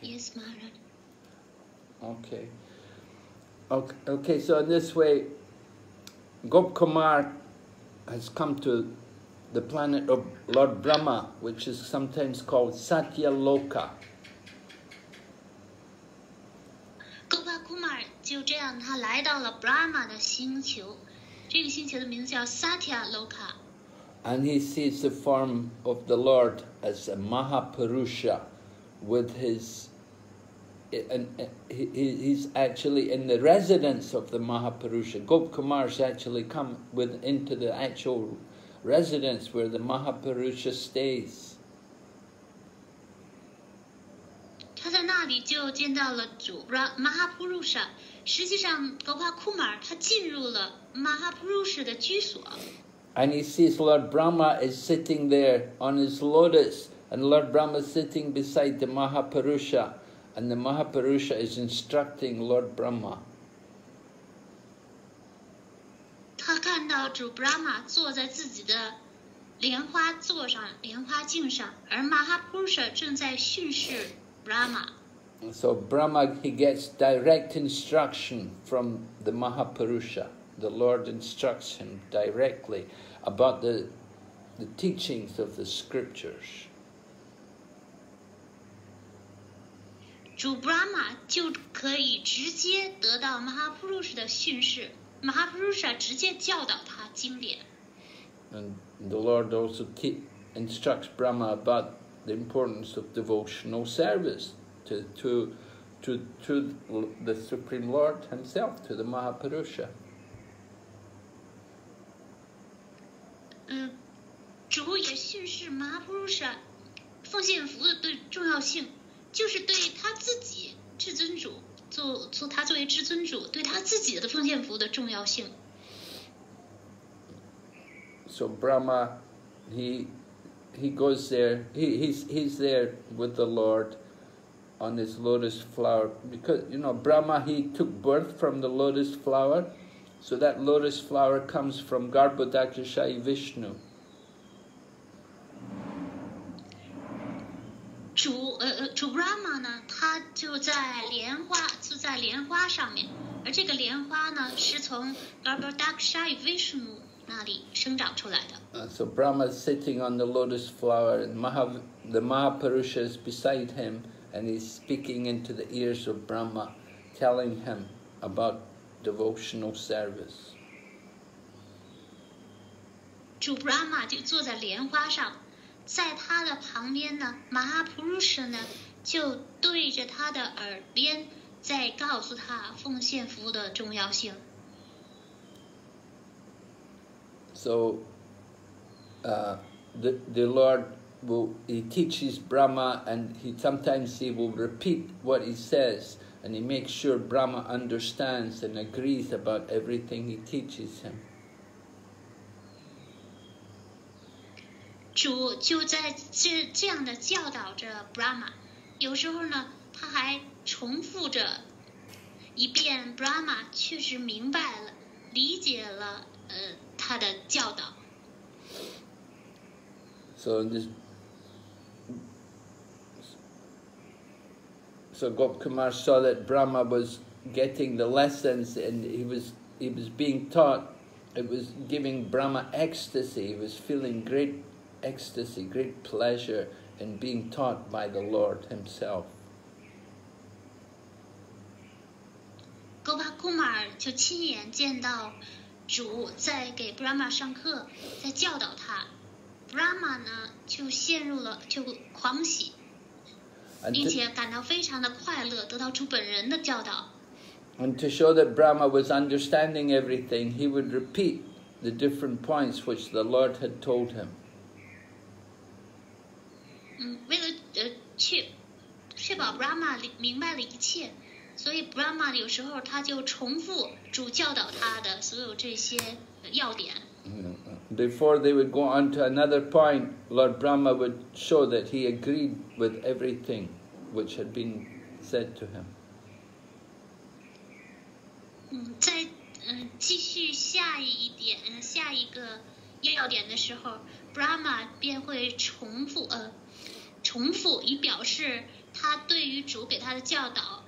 Yes, Maharaj. Okay. Okay, okay, so in this way, Gop Kumar has come to the planet of Lord Brahma, which is sometimes called Satya Loka. 戈巴库马尔就这样，他来到了 Brahma 的星球，这个星球的名字叫 Satya Loka。 And he sees the form of the Lord as a Mahapurusha with his. And he- he- he's actually in the residence of the Mahapurusha. Gop Kumar's actually come with into the actual residence where the Mahapurusha stays. 他在那里就见到了主 Ra Mahapurusha。实际上，戈巴库马尔他进入了 Mahapurusha 的居所， And he sees Lord Brahma is sitting there on his lotus, and Lord Brahma is sitting beside the Mahapurusha, And the Mahapurusha is instructing Lord Brahma. So Brahma, he gets direct instruction from the Mahapurusha. The Lord instructs him directly about the, the teachings of the scriptures. 主 Brahma 就可以直接得到 Mahapurusha 的训示，Mahapurusha 直接教导他经典。And the Lord also instructs Brahma about the importance of devotional service to, to, to, to the Supreme Lord himself, to the Mahapurusha. 嗯，主也训示 Mahapurusha 奉献服务的对重要性，就是对他自己至尊主做做他作为至尊主对他自己的奉献服务的重要性。 So Brahma, he he goes there. He, he's he's there with the Lord on his lotus flower because you know Brahma he took birth from the lotus flower, so that lotus flower comes from Garbhodakashai Vishnu. 呃呃主 Brahma 呢，他就在莲花就在莲花上面，而这个莲花呢是从 Garbhodakshai Vishnu 那里生长出来的。 Uh, so Brahma is sitting on the lotus flower, and Maha, the Mahapurusha is beside him, and he's speaking into the ears of Brahma, telling him about devotional service. 主 Brahma 就坐在莲花上， 在他的旁边呢，Mahapurusha 呢就对着他的耳边在告诉他奉献服务的重要性。 So uh, the, the Lord will he teaches Brahma and he sometimes he will repeat what he says and he makes sure Brahma understands and agrees about everything he teaches him. 主就在这这样的教导着 Brahma，有时候呢，他还重复着一遍 Brahma 确实明白了、理解了呃他的教导。 So this So Gopkumar saw that Brahma was getting the lessons and he was he was being taught it was giving Brahma ecstasy, he was feeling great ecstasy, great pleasure in being taught by the Lord Himself. And to show that Brahma was understanding everything, he would repeat the different points which the Lord had told him. 嗯，为了呃确确保 Brahma 明白了一切，所以 Brahma 有时候他就重复主教导他的所有这些呃要点。Before they would go on to another point, Lord Brahma would show that he agreed with everything which had been said to him. 嗯，在嗯继续下一点嗯下一个要点的时候，Brahma 便会重复呃重复以表示 他对于主给他的教导，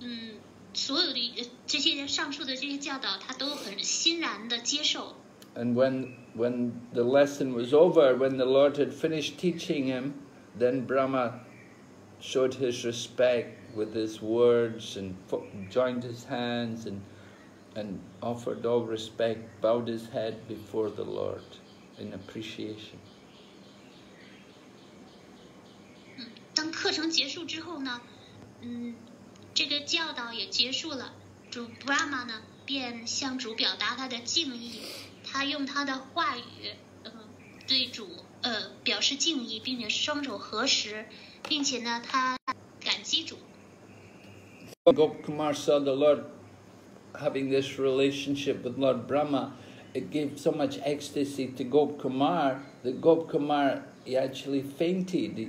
嗯，所有的这些上述的这些教导，他都很欣然的接受。And when when the lesson was over, when the Lord had finished teaching him, then Brahma showed his respect with his words and joined his hands and and offered all respect, bowed his head before the Lord in appreciation. 当课程结束之后呢，嗯，这个教导也结束了，主 Brahma 呢便向主表达他的敬意，他用他的话语，呃，对主呃表示敬意，并且双手合十，并且呢他感激主。Gopkumar saw the Lord having this relationship with Lord Brahma. It gave so much ecstasy to Gopkumar that Gopkumar he actually fainted.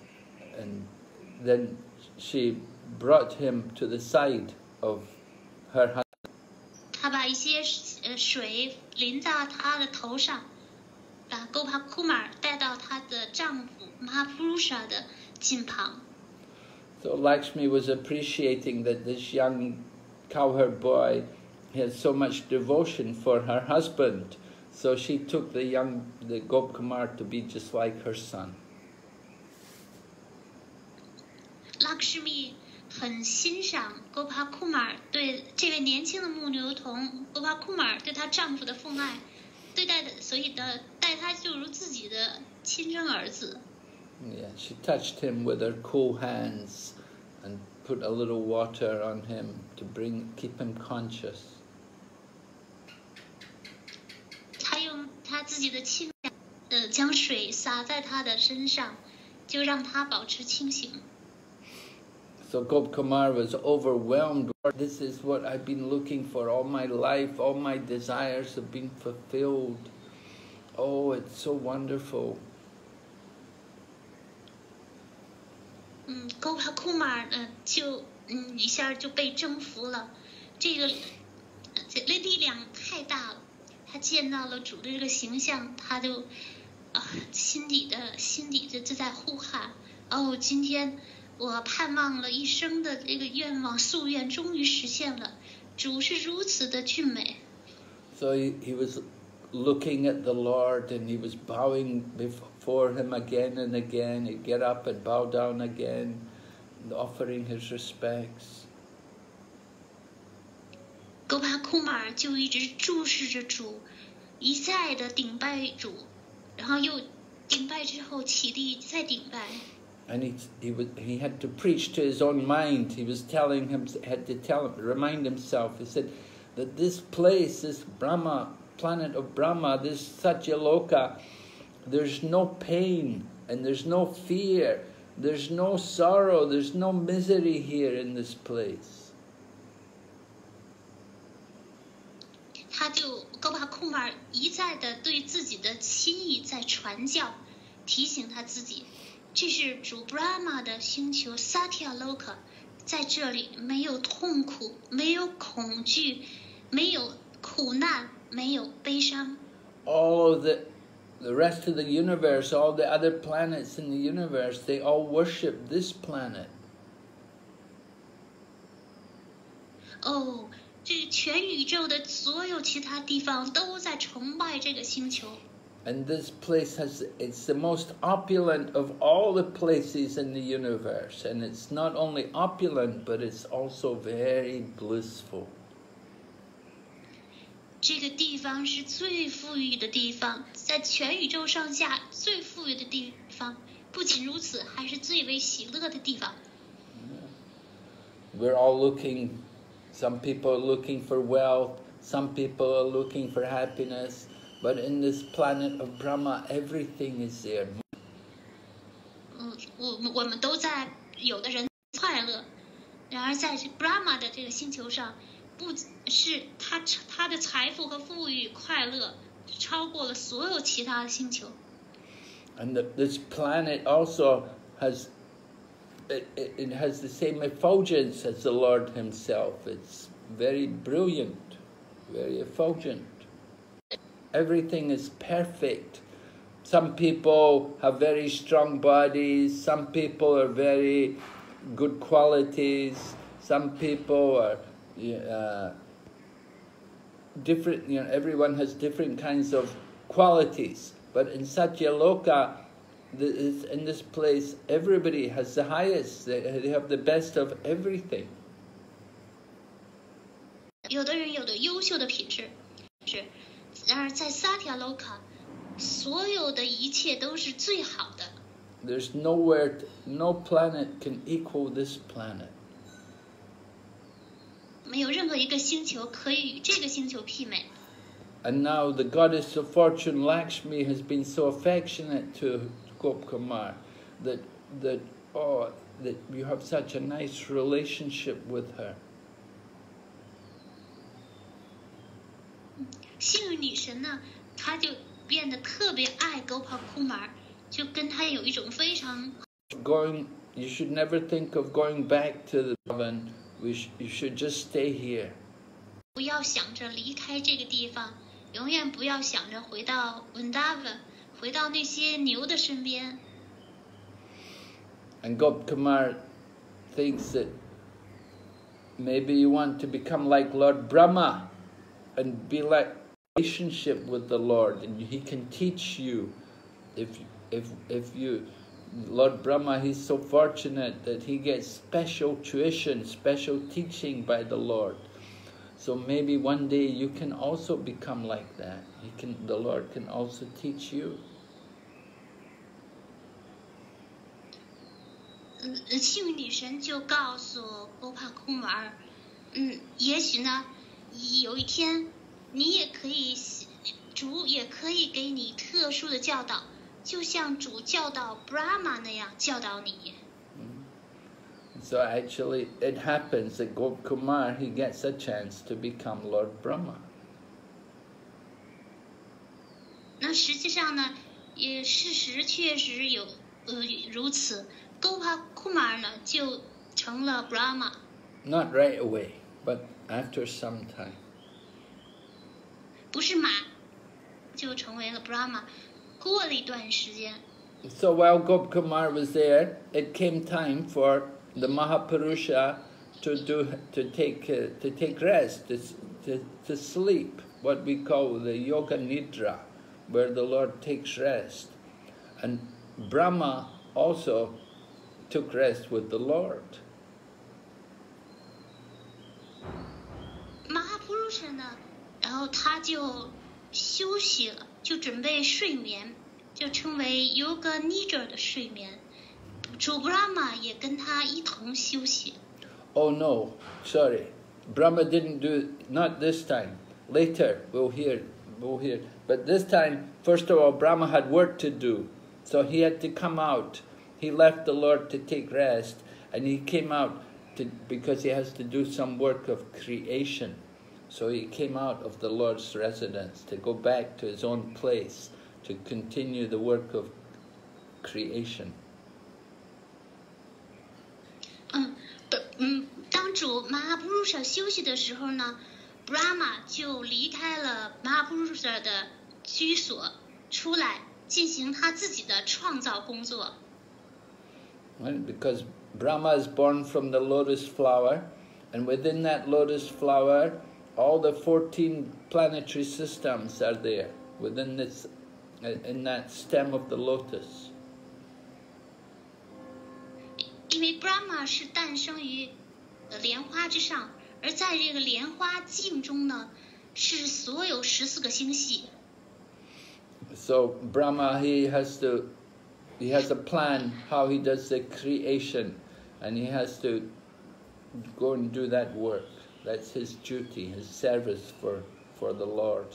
and then she brought him to the side of her husband. 他把一些呃水淋在他的头上，把 Gopa Kumar 带到她的丈夫 Mahapurusha 的近旁。So Lakshmi was appreciating that this young cowherd boy had so much devotion for her husband. So she took the young the Gopkumar to be just like her son. Lakshmi 很欣赏 Gopa Kumar 对这位年轻的牧牛童 Gopa Kumar 对她丈夫的父爱，对待的，所以的待他就如自己的亲生儿子。Yeah, she touched him with her cool hands and put a little water on him to bring keep him conscious. 他用他自己的清凉，呃，将水洒在他的身上，就让他保持清醒。So Gopkumar was overwhelmed. This is what I've been looking for all my life. All my desires have been fulfilled. Oh, it's so wonderful. 嗯，Gopa Kumar 呃就嗯一下就被征服了，这个这力量太大了。他见到了主的这个形象，他就啊心底的心底就就在呼喊：哦，今天 我盼望了一生的这个愿望夙愿终于实现了，主是如此的俊美。So he, he was looking at the Lord and he was bowing before him again and again. He'd get up and bow down again, offering his respects. 戈巴库马尔就一直注视着主，一再的顶拜主，然后又顶拜之后起立再顶拜。And he, he, was, he had to preach to his own mind. He was telling him, had to tell him, remind himself. He said that this place, this Brahma, planet of Brahma, this Satyaloka, there's no pain and there's no fear. There's no sorrow. There's no misery here in this place. 他就戈巴库马尔一再的对自己的亲意在传教，提醒他自己， 这是主 Brahma 的星球 Satya Loka，在这里没有痛苦，没有恐惧，没有苦难，没有悲伤。All of the, the rest of the universe, all the other planets in the universe, they all worship this planet. 哦，这全宇宙的所有其他地方都在崇拜这个星球。And this place has, it's the most opulent of all the places in the universe. And it's not only opulent, but it's also very blissful. 这个地方是最富裕的地方，在全宇宙上下最富裕的地方。不仅如此，还是最为喜乐的地方。We're all looking, some people are looking for wealth, some people are looking for happiness, but in this planet of Brahma, everything is there. 嗯，我我们都在，有的人快乐，然而在 Brahma 的这个星球上，不是他他的财富和富裕快乐超过了所有其他的星球。And the, this planet also has it, it, it has the same effulgence as the Lord Himself. It's very brilliant, very effulgent. Everything is perfect. Some people have very strong bodies, some people are very good qualities, some people are uh, different, you know, everyone has different kinds of qualities. But in Satyaloka, in this place, everybody has the highest. They have the best of everything. 有的人有的优秀的品质，是， 然而在萨提亚罗卡，所有的一切都是最好的。There's nowhere, no planet can equal this planet. 没有任何一个星球可以与这个星球媲美。And now the goddess of fortune Lakshmi has been so affectionate to Gopkumar that that oh that you have such a nice relationship with her. 幸运女神呢，她就变得特别爱 Gopal Going, you should never think of going back to the oven. We sh you should just stay here. 不要想着离开这个地方，永远不要想着回到 Vrindavan，回到那些牛的身边。And Gopkumar thinks that maybe you want to become like Lord Brahma and be like relationship with the Lord, and He can teach you. If if if you, Lord Brahma, he's so fortunate that he gets special tuition, special teaching by the Lord. So maybe one day you can also become like that. He can, the Lord can also teach you. 嗯，幸运女神就告诉波帕空儿，嗯，也许呢，有一天你也可以，主也可以给你特殊的教导，就像主教导 Brahma 那样教导你。So actually, it happens that Gopkumar he gets a chance to become Lord Brahma. 那实际上呢，也事实确实有呃如此。Gopakumar 呢就成了 Brahma。Not right away, but after some time. 不是马就成为了 Brahma，过了一段时间。So while Gopkumar was there, it came time for the Mahapurusha to do to take uh, to take rest, to, to, to sleep, what we call the Yoga Nidra, where the Lord takes rest. And Brahma also took rest with the Lord. 马哈普鲁什呢， 然后他就休息了，就准备睡眠，就称为 Yoga Nidra 的睡眠。主 Brahma 也跟他一同休息。Oh no, sorry, Brahma didn't do not this time. Later we'll hear, we'll hear. But this time, first of all, Brahma had work to do, so he had to come out he left the Lord to take rest, and he came out to, because he has to do some work of creation. So he came out of the Lord's residence to go back to his own place to continue the work of creation. 嗯，嗯，当主马哈普鲁舍休息的时候呢，Brahma 就离开了马哈普鲁舍的居所，出来进行他自己的创造工作。Right? Because Brahma is born from the lotus flower, and within that lotus flower, all the 14 planetary systems are there, within this in in that stem of the lotus. 因为 Brahma 是诞生于呃莲花之上，而在这个莲花境中呢，是所有十四个星系。 So Brahma, he has to, he has a plan how he does the creation, and he has to go and do that work. That's his duty, his service for, for the Lord.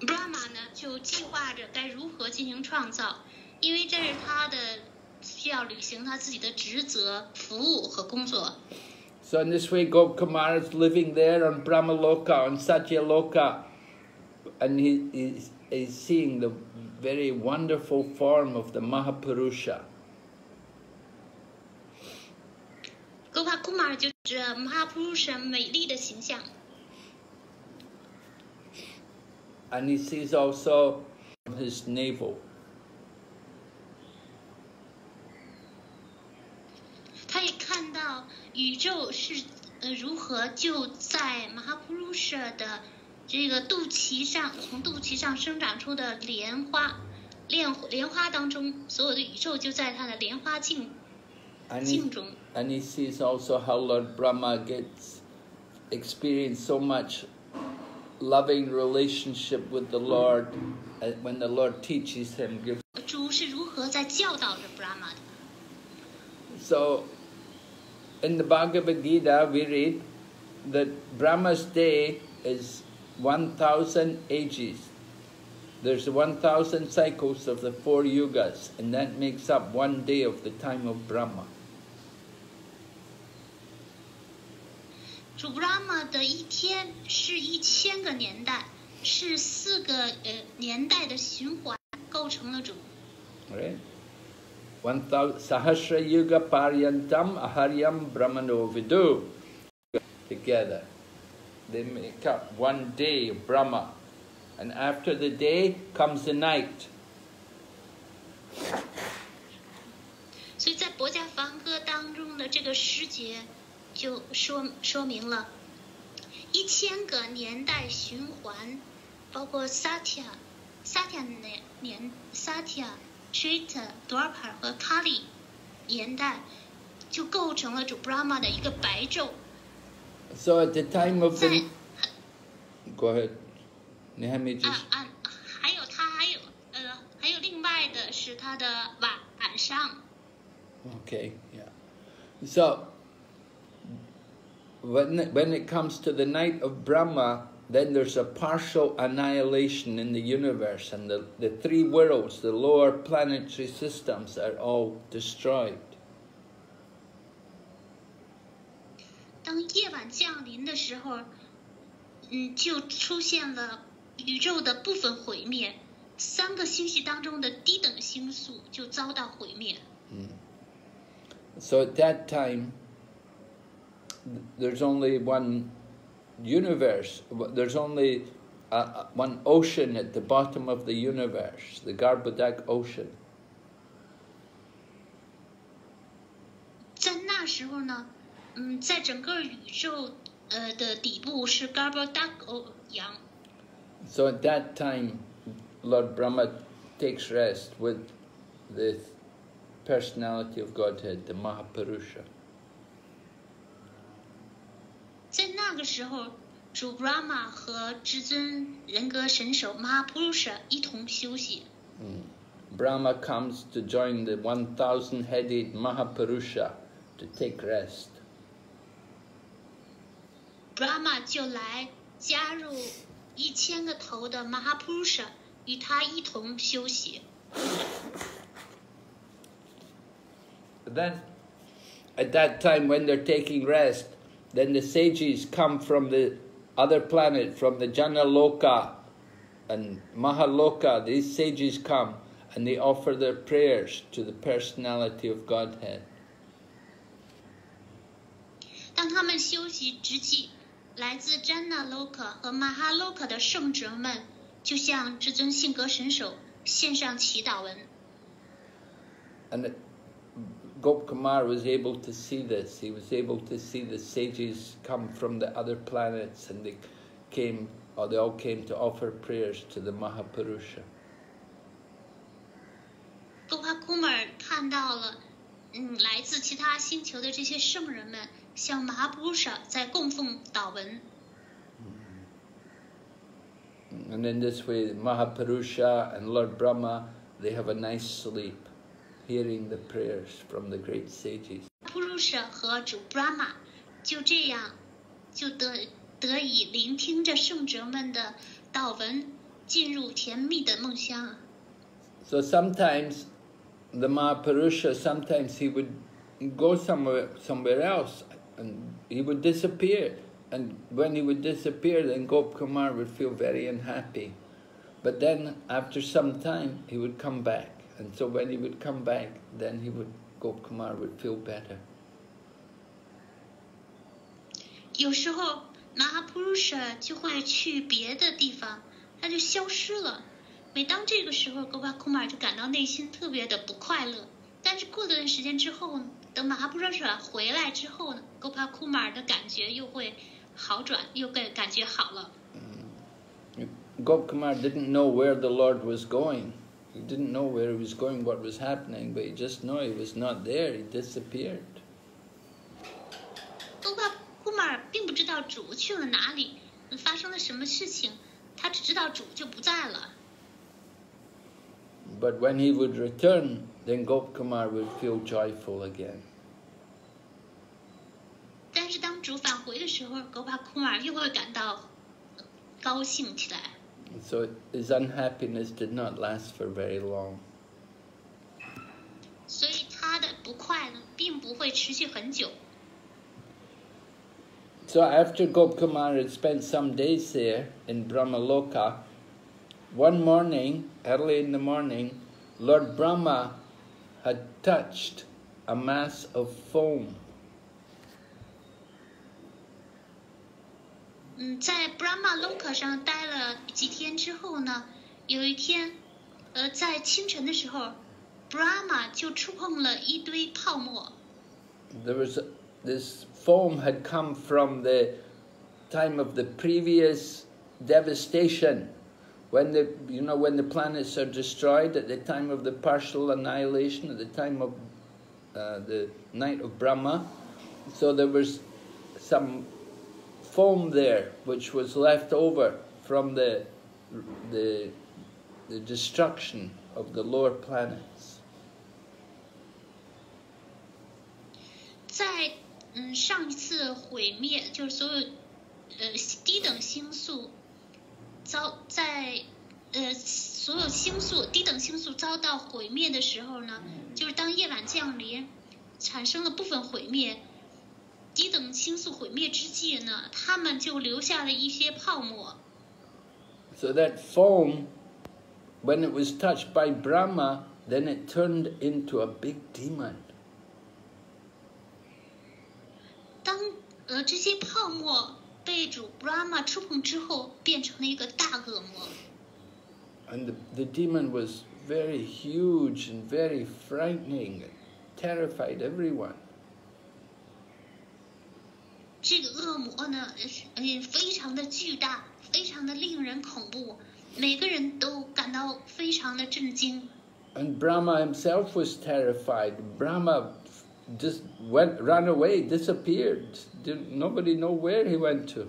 Brahma 呢，就计划着该如何进行创造，因为这是他的需要履行他自己的职责、服务和工作。 So in this way, Gopkumar is living there on Brahmaloka, on Satyaloka, and he is is seeing the very wonderful form of the Mahapurusha. Gopa Kumar 就是马哈普鲁神美丽的形象，And he sees also his navel. 他也看到宇宙是呃如何就在马哈普鲁舍的这个肚脐上，从肚脐上生长出的莲花，莲莲花当中，所有的宇宙就在他的莲花境 And he, and he sees also how Lord Brahma gets experienced so much loving relationship with the Lord uh, when the Lord teaches him. So, in the Bhagavad Gita, we read that Brahma's day is 1,000 ages. There's 1,000 cycles of the four yugas, and that makes up one day of the time of Brahma. 主 Brahma 的一天是一千个年代，是四个呃年代的循环构成了主。Right? One thousand Sahasra Yuga Paryantam Aharyam Brahmano Vidu. Together. They make up one day of Brahma. And after the day comes the night. 所以在《博家梵歌》当中的这个诗节，就说说明了一千个年代循环，包括 Satya、Satya 年年 Satya、Trita、Dwapar 和 Kali 年代，就构成了主 Brahma 的一个白昼。So at the time of 在 the... Go ahead. Nehemi 啊啊，还有他还有呃还有另外的是他的晚晚上。Okay, yeah. So, when it, when it comes to the night of Brahma, then there's a partial annihilation in the universe, and the, the three worlds, the lower planetary systems, are all destroyed. 当夜晚降临的时候，嗯，就出现了宇宙的部分毁灭，三个星系当中的低等星宿就遭到毁灭。 So at that time, there's only one universe, there's only uh, uh, one ocean at the bottom of the universe, the Garbodak Ocean. 在那时候呢，嗯，在整个宇宙呃的底部是 g a r b a d a k 洋， So at that time, Lord Brahma takes rest with the personality of Godhead, the Mahapurusha. 在那个时候，主 Brahma 和至尊人格神手 Mahapurusha 一同休息。 Brahma comes to join the 1,000 headed Mahapurusha to take rest. Brahma 就来加入一千个头的 Mahapurusha，与他一同休息。 Then, at that time, when they're taking rest, then the sages come from the other planet, from the Janaloka and Mahaloka. These sages come and they offer their prayers to the personality of Godhead. 当他们休息之际，来自 Janaloka 和 Mahaloka 的圣者们，就向至尊性格神手献上祈祷文。 And it, Gopkumar was able to see this. He was able to see the sages come from the other planets and they came or they all came to offer prayers to the Mahapurusha. 多帕库玛尔看到了，嗯，来自其他星球的这些圣人们向马哈布萨在供奉祷文。 And in this way, Mahapurusha and Lord Brahma, they have a nice sleep, hearing the prayers from the great sages. 普鲁舍和主 Brahma 就这样就得得以聆听着圣者们的祷文，进入甜蜜的梦乡。 So sometimes the Mahapurusha, sometimes he would go somewhere, somewhere else and he would disappear. And when he would disappear, then Gop Kumar would feel very unhappy. But then after some time, he would come back. And so when he would come back, then he would, Gop Kumar would feel better. 有时候马哈普鲁舍就会去别的地方，他就消失了。每当这个时候，戈巴库马尔就感到内心特别的不快乐。但是过了段时间之后，等马哈普鲁舍回来之后呢，戈巴库马尔的感觉又会好转，又感感觉好了。 Gop Kumar didn't know where the Lord was going. He didn't know where he was going, what was happening, but he just knew he was not there. He disappeared. 戈巴库马尔并不知道主去了哪里，发生了什么事情，他只知道主就不在了。 But when he would return, then Gop Kumar would feel joyful again. 但是当主返回的时候，戈巴库马尔又会感到呃高兴起来。 So his unhappiness did not last for very long. 所以他的不快呢，并不会持续很久。 So after Gop Kumar had spent some days there in Brahmaloka, one morning, early in the morning, Lord Brahma had touched a mass of foam. 嗯，在 Brahma Loka 上待了几天之后呢，有一天，呃，在清晨的时候，Brahma 就触碰了一堆泡沫。 There was this foam had come from the time of the previous devastation, when the you know when the planets are destroyed at the time of the partial annihilation, at the time of uh, the night of Brahma. So there was some foam there which was left over from the the the destruction of the lower planets. 在嗯上一次毁灭，就是所有呃低等星宿遭在呃所有星宿低等星宿遭到毁灭的时候呢，就是当夜晚降临，产生了部分毁灭。低等星宿毁灭之际呢，他们就留下了一些泡沫。So that foam, when it was touched by Brahma, then it turned into a big demon. 当呃这些泡沫被主 Brahma 触碰之后，变成了一个大恶魔。And the, the demon was very huge and very frightening, and terrified everyone. 这个恶魔呢，呃，非常的巨大，非常的令人恐怖，每个人都感到非常的震惊。And Brahma himself was terrified. Brahma just went, ran away, disappeared. Didn't, nobody know where he went to.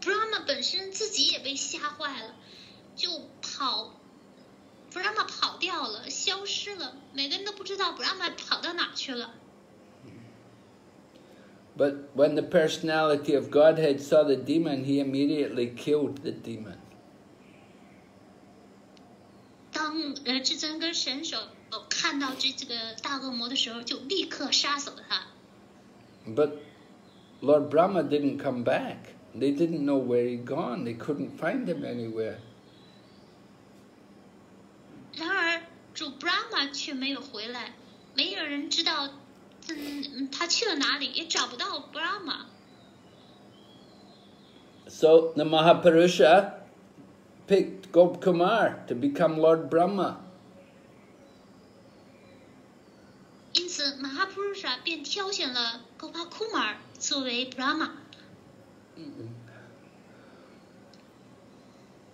Brahma 本身自己也被吓坏了，就跑，Brahma 跑掉了，消失了，每个人都不知道 Brahma 跑到哪去了。But when the personality of Godhead saw the demon, he immediately killed the demon. 当呃至尊跟神手看到这这个大恶魔的时候，就立刻杀死了他。 But Lord Brahma didn't come back. They didn't know where he'd gone. They couldn't find him anywhere. 然而主 Brahma 却没有回来，没有人知道， 嗯，他去了哪里也找不到 Brahma。So the Mahapurusha picked Gop Kumar to become Lord Brahma. 因此，Mahapurusha 作为 Brahma。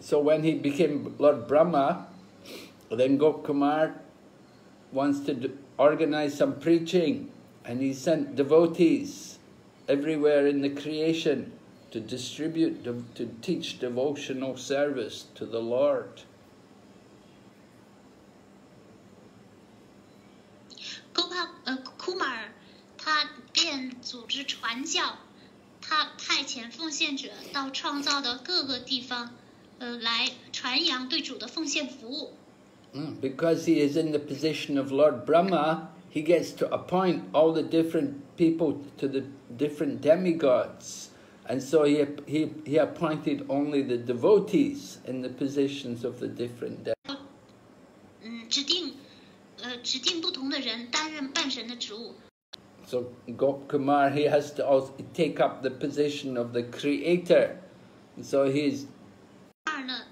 So when he became Lord Brahma, then Gop Kumar wants to organize some preaching. and he sent devotees everywhere in the creation to distribute, to, to teach devotional service to the Lord. 勾帕呃库马尔，他便组织传教，他派遣奉献者到创造的各个地方，呃，来传扬对主的奉献服务。 Mm, Because he is in the position of Lord Brahma, he gets to appoint all the different people to the different demigods. And so he, he, he appointed only the devotees in the positions of the different demigods. 嗯，指定呃指定不同的人担任半神的职务。 So Gopkumar, he has to also take up the position of the creator. And so he's 二呢，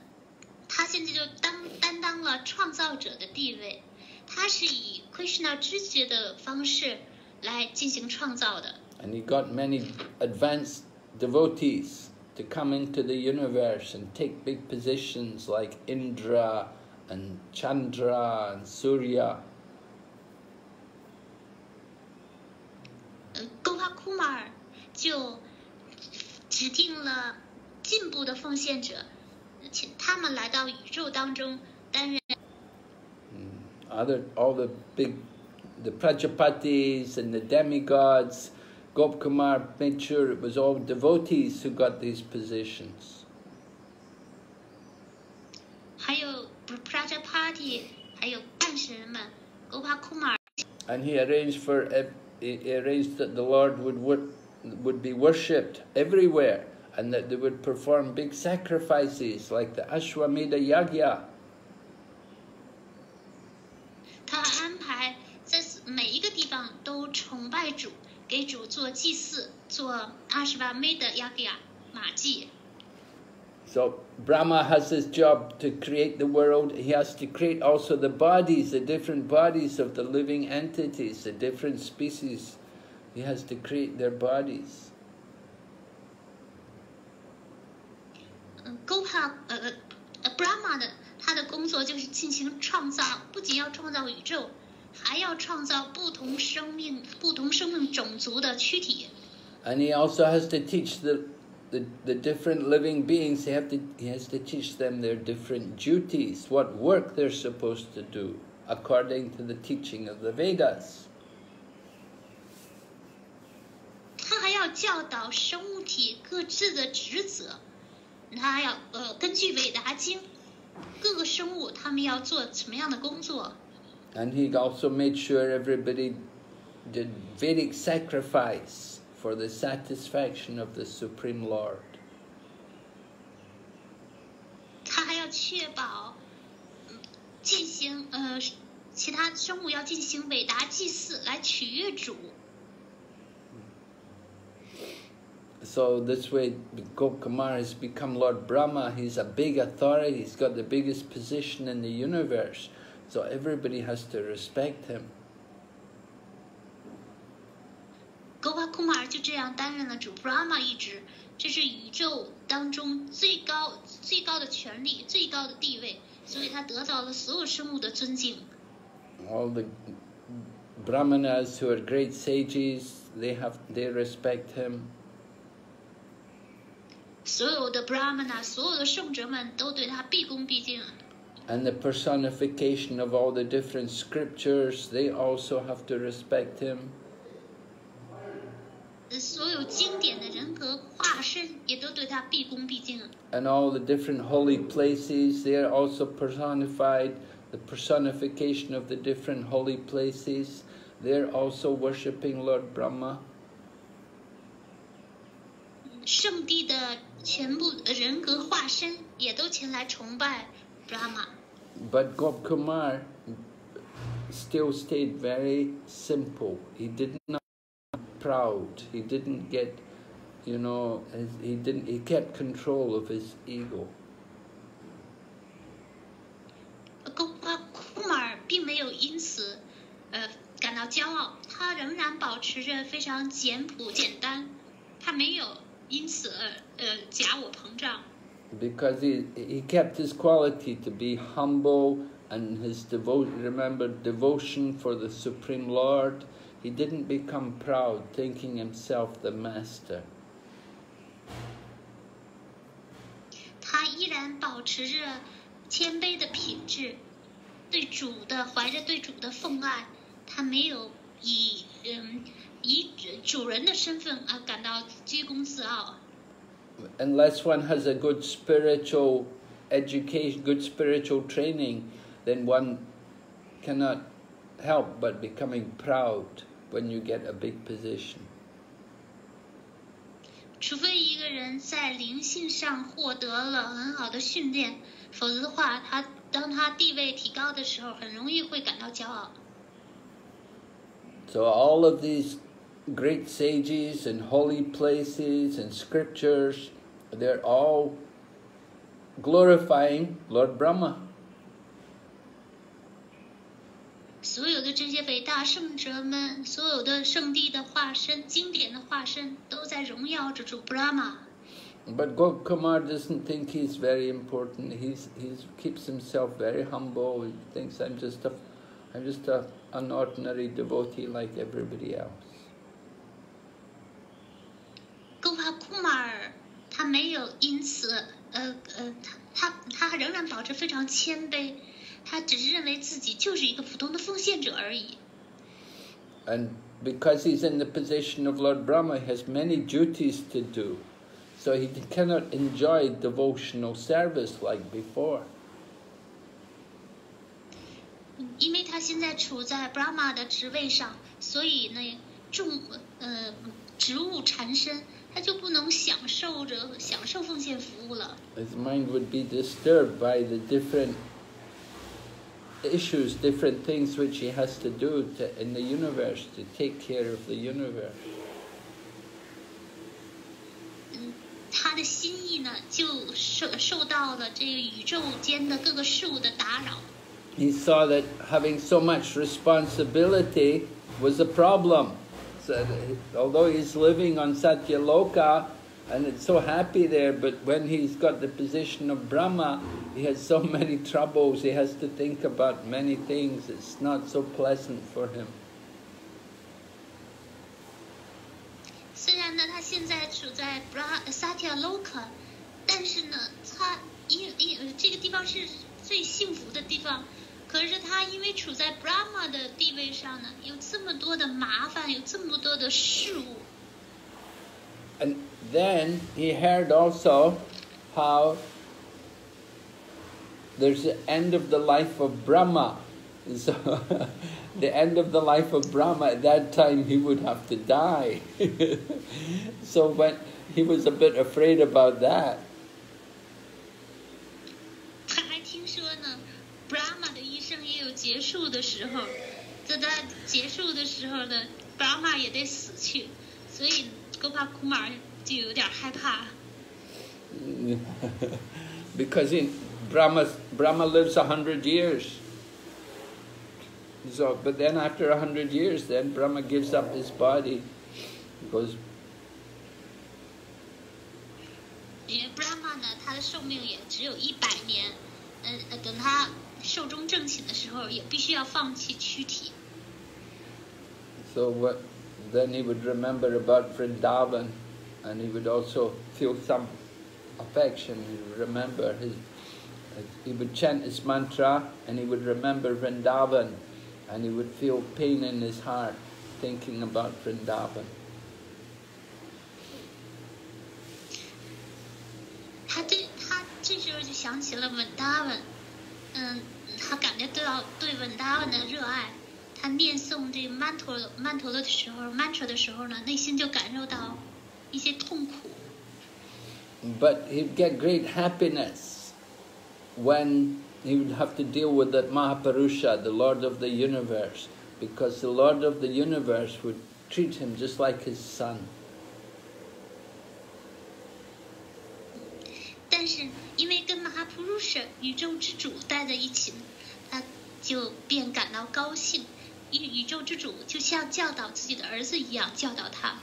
他现在就当担当了创造者的地位， 他是以 Krishna 知觉的方式来进行创造的。and he got many advanced devotees to come into the universe and take big positions like Indra and Chandra and Surya. Govakumar 就指定了进步的奉献者，请他们来到宇宙当中担任 Other all the big the Prajapatis and the demigods, Gopkumar made sure it was all devotees who got these positions. 还有 Prajapati，还有半神们，勾帕库马尔 And he arranged for ev- he he arranged that the Lord would wor- would be worshipped everywhere, and that they would perform big sacrifices like the Ashwamedha Yagya. 他安排在每一个地方都崇拜主，给主做祭祀，做二十八枚的亚格亚马祭。 So Brahma has his job to create the world. He has to create also the bodies, the different bodies of the living entities, the different species. He has to create their bodies. 嗯，勾帕呃呃呃 Brahma 的他的工作就是进行创造，不仅要创造宇宙， 还要创造不同生命、不同生命种族的躯体。And he also has to teach the, the, the different living beings, he, have to, he has to teach them their different duties, what work they're supposed to do, according to the teaching of the Vedas. 他还要教导生物体各自的职责，他要呃根据韦达经，各个生物他们要做什么样的工作。And he also made sure everybody did Vedic sacrifice for the satisfaction of the Supreme Lord. 他还要确保，嗯进行呃其他生物要进行韦达祭祀来取悦主。 So this way, Gopkumar has become Lord Brahma. He's a big authority. He's got the biggest position in the universe. So everybody has to respect him. 勾巴库马尔就这样担任了主 Brahma 一职，这是宇宙当中最高最高的权力、最高的地位，所以他得到了所有生物的尊敬。 All the brahmanas who are great sages, they have they respect him. 所有的 Brahmana，所有的圣者们都对他毕恭毕敬。 And the personification of all the different scriptures, they also have to respect him. 所有经典的人格化身也都对他毕恭毕敬。 And all the different holy places, they are also personified. The personification of the different holy places, they're also worshipping Lord Brahma. 圣地的全部人格化身也都前来崇拜 Brahma。 But Gopkumar still stayed very simple. He did not proud. He didn't get, you know, he didn't. He kept control of his ego. Gobkumar 并没有因此呃感到骄傲，他仍然保持着非常简朴简单，他没有因此而呃假我膨胀。because he, he kept his quality to be humble and his devotion, remember, devotion for the Supreme Lord. He didn't become proud, thinking himself the master. 他依然保持着谦卑的品质，对主的怀着对主的奉爱，他没有以嗯以主人的身份而感到居功自傲。 Unless one has a good spiritual education, good spiritual training, then one cannot help but becoming proud when you get a big position. 除非一个人在灵性上获得了很好的训练，否则的话，他当他地位提高的时候，很容易会感到骄傲。So all of these great sages and holy places and scriptures, they're all glorifying Lord Brahma. 所有的这些伟大圣者们，所有的圣地的化身、经典的化身，都在荣耀着主 Brahma。But Gokumar doesn't think he's very important. He's he keeps himself very humble. He thinks I'm just a I'm just a, an ordinary devotee like everybody else. 戈帕库马尔他没有因此，呃呃，他他他仍然保持非常谦卑。他只是认为自己就是一个普通的奉献者而已。And because he's in the position of Lord Brahma, he has many duties to do. So he cannot enjoy devotional service like before. 因为他现在处在 Brahma 的职位上，所以呢，众呃职务缠身，他就不能享受着享受奉献服务了。His mind would be disturbed by the different issues, different things which he has to do to, in the universe to take care of the universe. 嗯，他的心意呢，就受受到了这个宇宙间的各个事物的打扰。He saw that having so much responsibility was a problem. So although he's living on Satyaloka, and it's so happy there, but when he's got the position of Brahma, he has so many troubles, he has to think about many things, it's not so pleasant for him. 虽然呢，他现在处在 Bra Satya Loka，但是呢，他因因这个地方是最幸福的地方， 可是他因为处在 Brahma 的地位上呢，有这么多的麻烦，有这么多的事物。and then he heard also how there's the end of the life of Brahma. So the end of the life of Brahma, at that time he would have to die. so when he was a bit afraid about that. 结束的时候，在他结束的时候呢，Brahma 也得死去，所以 Gopakumar 就有点害怕。because in Brahma, Brahma lives a hundred years. So, but then after a hundred years, then Brahma gives up his body, because. 因为 Brahma 呢，他的寿命也只有一百年，呃呃，等他寿终正寝的时候，也必须要放弃躯体。So what? Then he would remember about Vrindavan, and he would also feel some affection. He would remember his. He would chant his mantra, and he would remember Vrindavan, and he would feel pain in his heart thinking about Vrindavan. 他对他这时候就想起了稳达文， but he get great happiness when he would have to deal with that Mahapurusha, the Lord of the Universe, because the Lord of the Universe would treat him just like his son. 但是因为跟 Mahapurusha 宇宙之主待在一起，他就便感到高兴。宇宇宙之主就像教导自己的儿子一样教导他。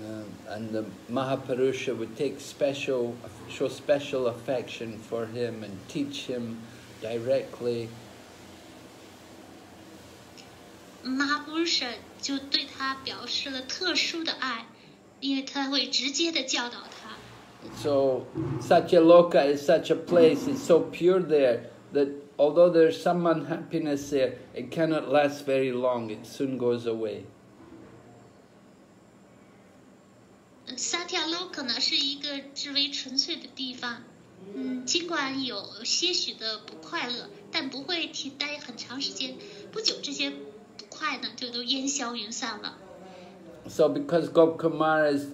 Um, and the Mahapurusha would take special, show special affection for him and teach him directly. 马布鲁舍就对他表示了特殊的爱，因为他会直接的教导他。So Satyaloka is such a place, it's so pure there that although there's some unhappiness there, it cannot last very long, it soon goes away. 萨提亚洛克呢是一个至为纯粹的地方，嗯，尽管有些许的不快乐，但不会停待很长时间。不久，这些不快呢就都烟消云散了。 So because Gopkumar is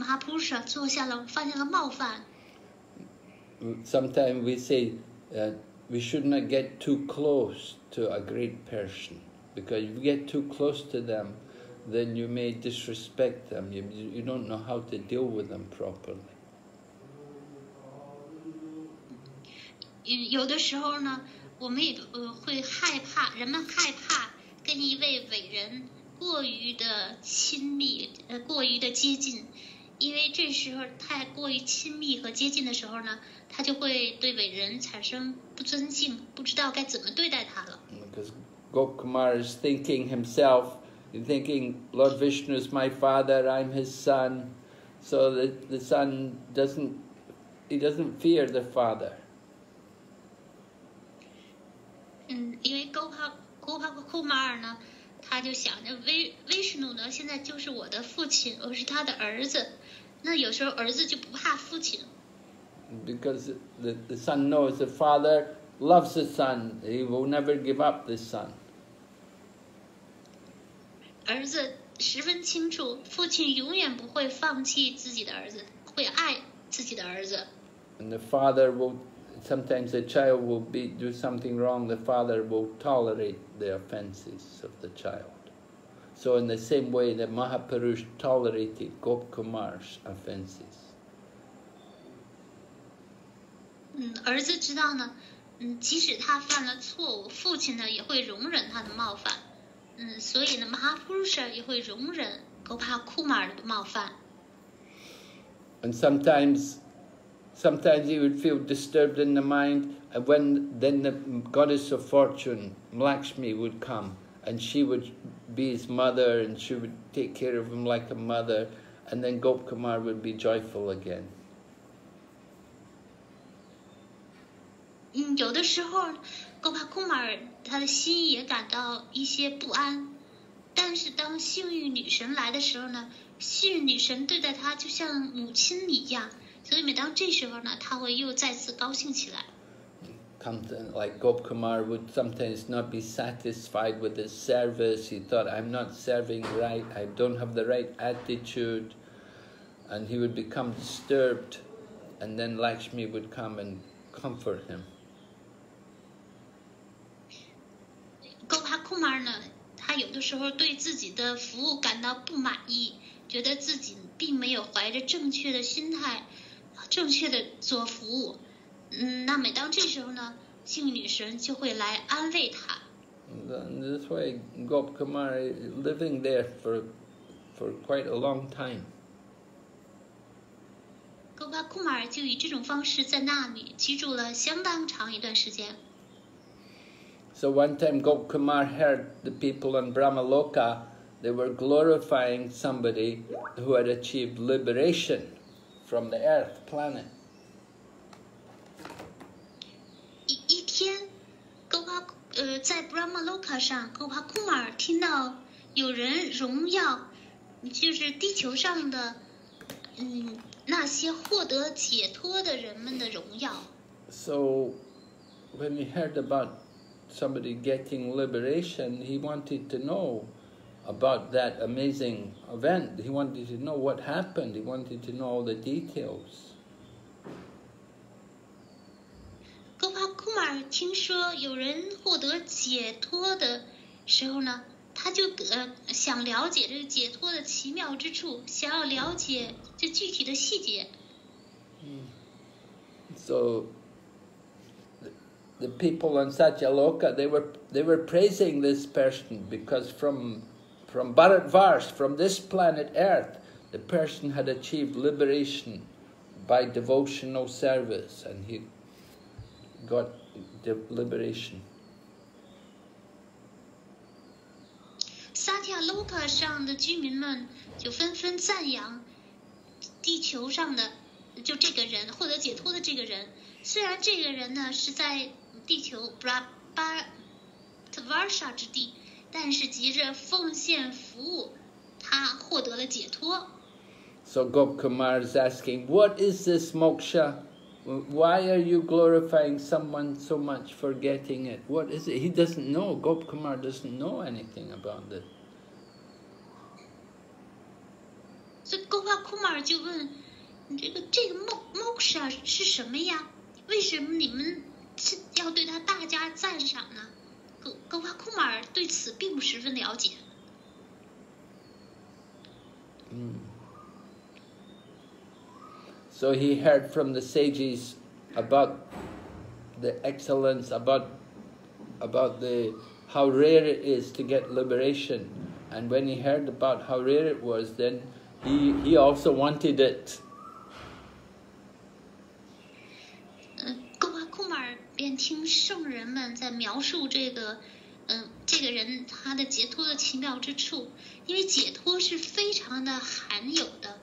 马普鲁萨做下了犯下了冒犯。Sometimes we say uh, we should not get too close to a great person because if you get too close to them, then you may disrespect them. You, you don't know how to deal with them properly. 嗯，有的时候呢，我们也呃会害怕，人们害怕跟一位伟人过于的亲密，呃，过于的接近，因为这时候太过于亲密和接近的时候呢，他就会对伟人产生不尊敬，不知道该怎么对待他了。Because Gopkumar is thinking himself, he's thinking, Lord Vishnu is my father, I'm his son. So the, the son doesn't, he doesn't fear the father. 嗯，因为勾帕勾帕库马尔呢，他就想着威威什努呢，现在就是我的父亲，我是他的儿子。那有时候儿子就不怕父亲， Because the, the son knows the father loves the son, he will never give up the son. 儿子十分清楚，父亲永远不会放弃自己的儿子，会爱自己的儿子。 And the father will, sometimes the child will be, do something wrong, the father will tolerate the offences of the child. So in the same way, the Mahapurush tolerated Gopkumar's offences. 嗯，儿子知道呢，嗯，即使他犯了错误，父亲呢也会容忍他的冒犯。嗯，所以呢，马哈普鲁舍也会容忍勾帕库马尔的冒犯。 And sometimes, sometimes he would feel disturbed in the mind, and when then the goddess of fortune, Lakshmi, would come, And she would be his mother, and she would take care of him like a mother, and then Gopkumar would be joyful again. 嗯，有的时候勾帕库马尔他的心也感到一些不安，但是当幸运女神来的时候呢，幸运女神对待他就像母亲一样，所以每当这时候呢，他会又再次高兴起来。Come to, like Gopkumar would sometimes not be satisfied with his service. He thought, I'm not serving right, I don't have the right attitude. And he would become disturbed, and then Lakshmi would come and comfort him. 勾帕库马尔呢，他有的时候对自己的服务感到不满意，觉得自己并没有怀着正确的心态，正确的做服务。 嗯，那每当这时候呢，幸运女神就会来安慰他。 And this way, Gopkumar is living there for, for quite a long time. 勾帕库马尔就以这种方式在那里居住了相当长一段时间。 So one time Gopkumar heard the people in Brahmaloka, they were glorifying somebody who had achieved liberation from the earth planet. 呃在 Brahmaloka 上，勾帕库马尔听到有人荣耀，就是地球上的嗯那些获得解脱的人们的荣耀。 So when he heard about somebody getting liberation, he wanted to know about that amazing event. He wanted to know what happened. He wanted to know all the details. So the, the people on Satyaloka they were they were praising this person because from from Bharat Varsh, from this planet Earth, the person had achieved liberation by devotional service and he got the liberation. 萨提亚洛卡上的居民们就纷纷赞扬地球上的就这个人获得解脱的这个人。虽然这个人呢是在地球布拉巴特瓦沙之地，但是急着奉献服务，他获得了解脱。 So Gopkumar is asking, what is this moksha? Why are you glorifying someone so much for getting it? What is it? He doesn't know. Gopkumar doesn't know anything about this. 所以勾巴库马尔就问：“你这个这个 mo moksha 是什么呀？为什么你们是要对他大加赞赏呢？”勾勾巴库马尔对此并不十分了解。So he heard from the sages about the excellence, about about the how rare it is to get liberation. And when he heard about how rare it was, then he, he also wanted it. 嗯，勾巴库马尔便听圣人们在描述这个，嗯、这个人他的解脱的奇妙之处，因为解脱是非常的罕有的，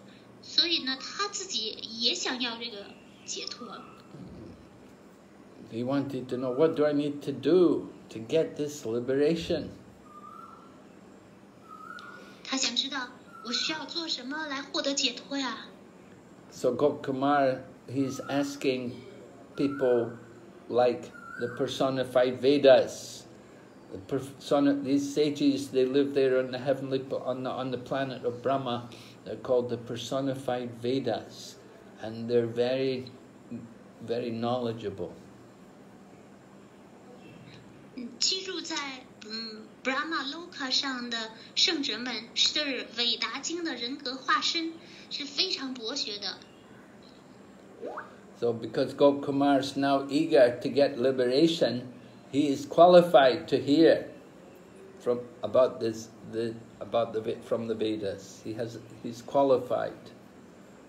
所以呢，他自己也想要这个解脱。He wanted to know what do I need to do to get this liberation. 他想知道我需要做什么来获得解脱呀。So Gopkumar, he's asking people like the personified Vedas. The persona, these sages, they live there on the heavenly, on the, on the planet of Brahma. They're called the personified Vedas, and they're very, very knowledgeable. 记录在嗯 Brahma Loka 上的圣者们是伟达经的人格化身，是非常博学的。So because Gopkumar is now eager to get liberation, he is qualified to hear from about this the about the Ve- from the Vedas. He has he's qualified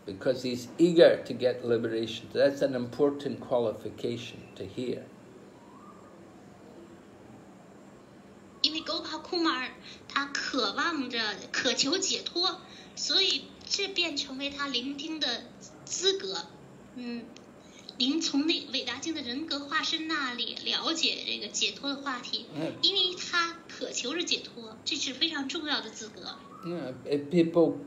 because he's eager to get liberation. That's an important qualification to hear. 因为 Gopa Kumar 他渴望着渴求解脱，所以这便成为他聆听的资格。嗯，您从那伟达经的人格化身那里了解这个解脱的话题，嗯因为他 渴求着解脱，这是非常重要的资格。 Yeah, if people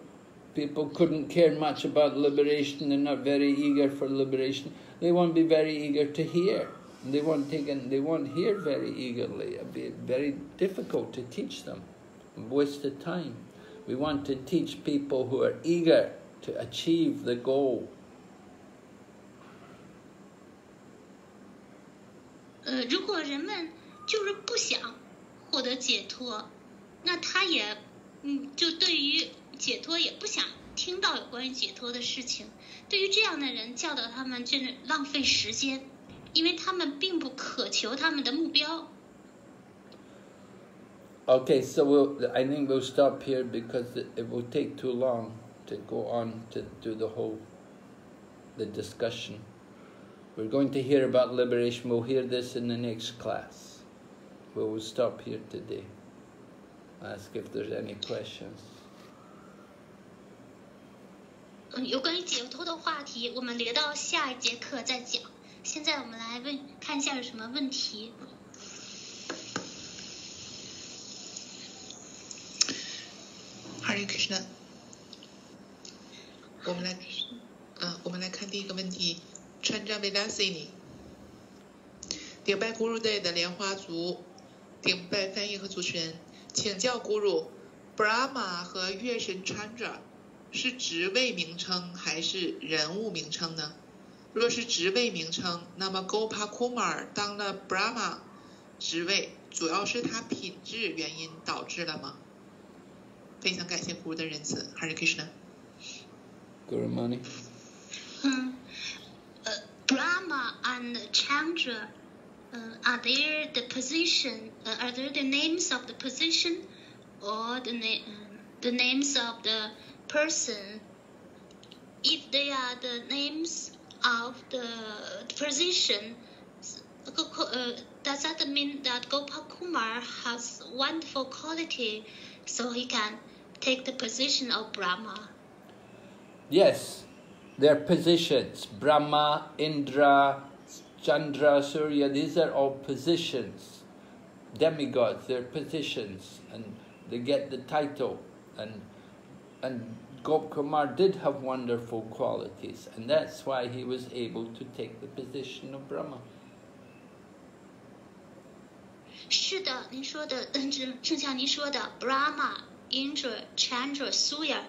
people couldn't care much about liberation, they're not very eager for liberation. They won't be very eager to hear. They won't take and they won't hear very eagerly. It'd be very difficult to teach them. Waste of time. We want to teach people who are eager to achieve the goal. 呃，如果人们就是不想 获得解脱，那他也，嗯，就对于解脱也不想听到有关于解脱的事情。对于这样的人，教导他们真的浪费时间，因为他们并不渴求他们的目标。 Okay, so we'll, I think we'll stop here because it, it will take too long to go on to do the whole the discussion. We're going to hear about liberation. We'll hear this in the next class. But we'll stop here today. Ask if there's any questions. 嗯，有关于解脱的话题，我们留到下一节课再讲。现在我们来问看一下有什么问题。Hare Krishna，我们来，嗯，我们来看第一个问题，川藏维达西尼，顶拜咕噜队的莲花族，顶拜翻译和主持人，请教咕噜，Brahma 和月神 Chandra 是职位名称还是人物名称呢？若是职位名称，那么 Gopakumar 当了 Brahma 职位，主要是他品质原因导致了吗？非常感谢 Guru 的仁慈，Hare Krishna。Guru Mani. Hmm. Uh, Brahma and Chandra, uh, are there the position? Uh, are there the names of the position, or the na- uh, the names of the person? If they are the names of the position, uh, does that mean that Gopal Kumar has wonderful quality, so he can take the position of Brahma? Yes, their positions Brahma, Indra, Chandra, Surya, these are all positions. Demigods, they're positions, and they get the title. And, and Gopkumar did have wonderful qualities, and that's why he was able to take the position of Brahma. 是的，您说的，嗯，正正像您说的，Brahma、Indra、Chandra、Surya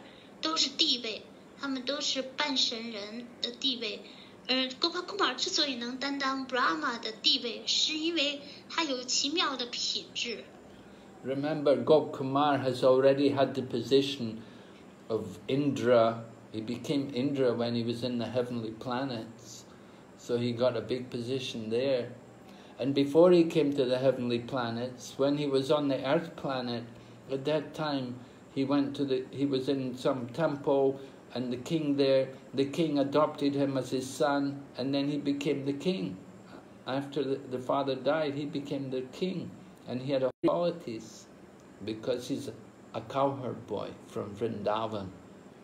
都是地位，他们都是半神人的地位。 而 Gopakumar 之所以能担当 Brahma 的地位，是因为他有奇妙的品质。 Remember, Gopkumar has already had the position of Indra. He became Indra when he was in the heavenly planets. So he got a big position there. And before he came to the heavenly planets, when he was on the earth planet, at that time he went to the he was in some temple and the king there the king adopted him as his son and then he became the king. After the, the father died, he became the king and he had qualities because he's a cowherd boy from Vrindavan.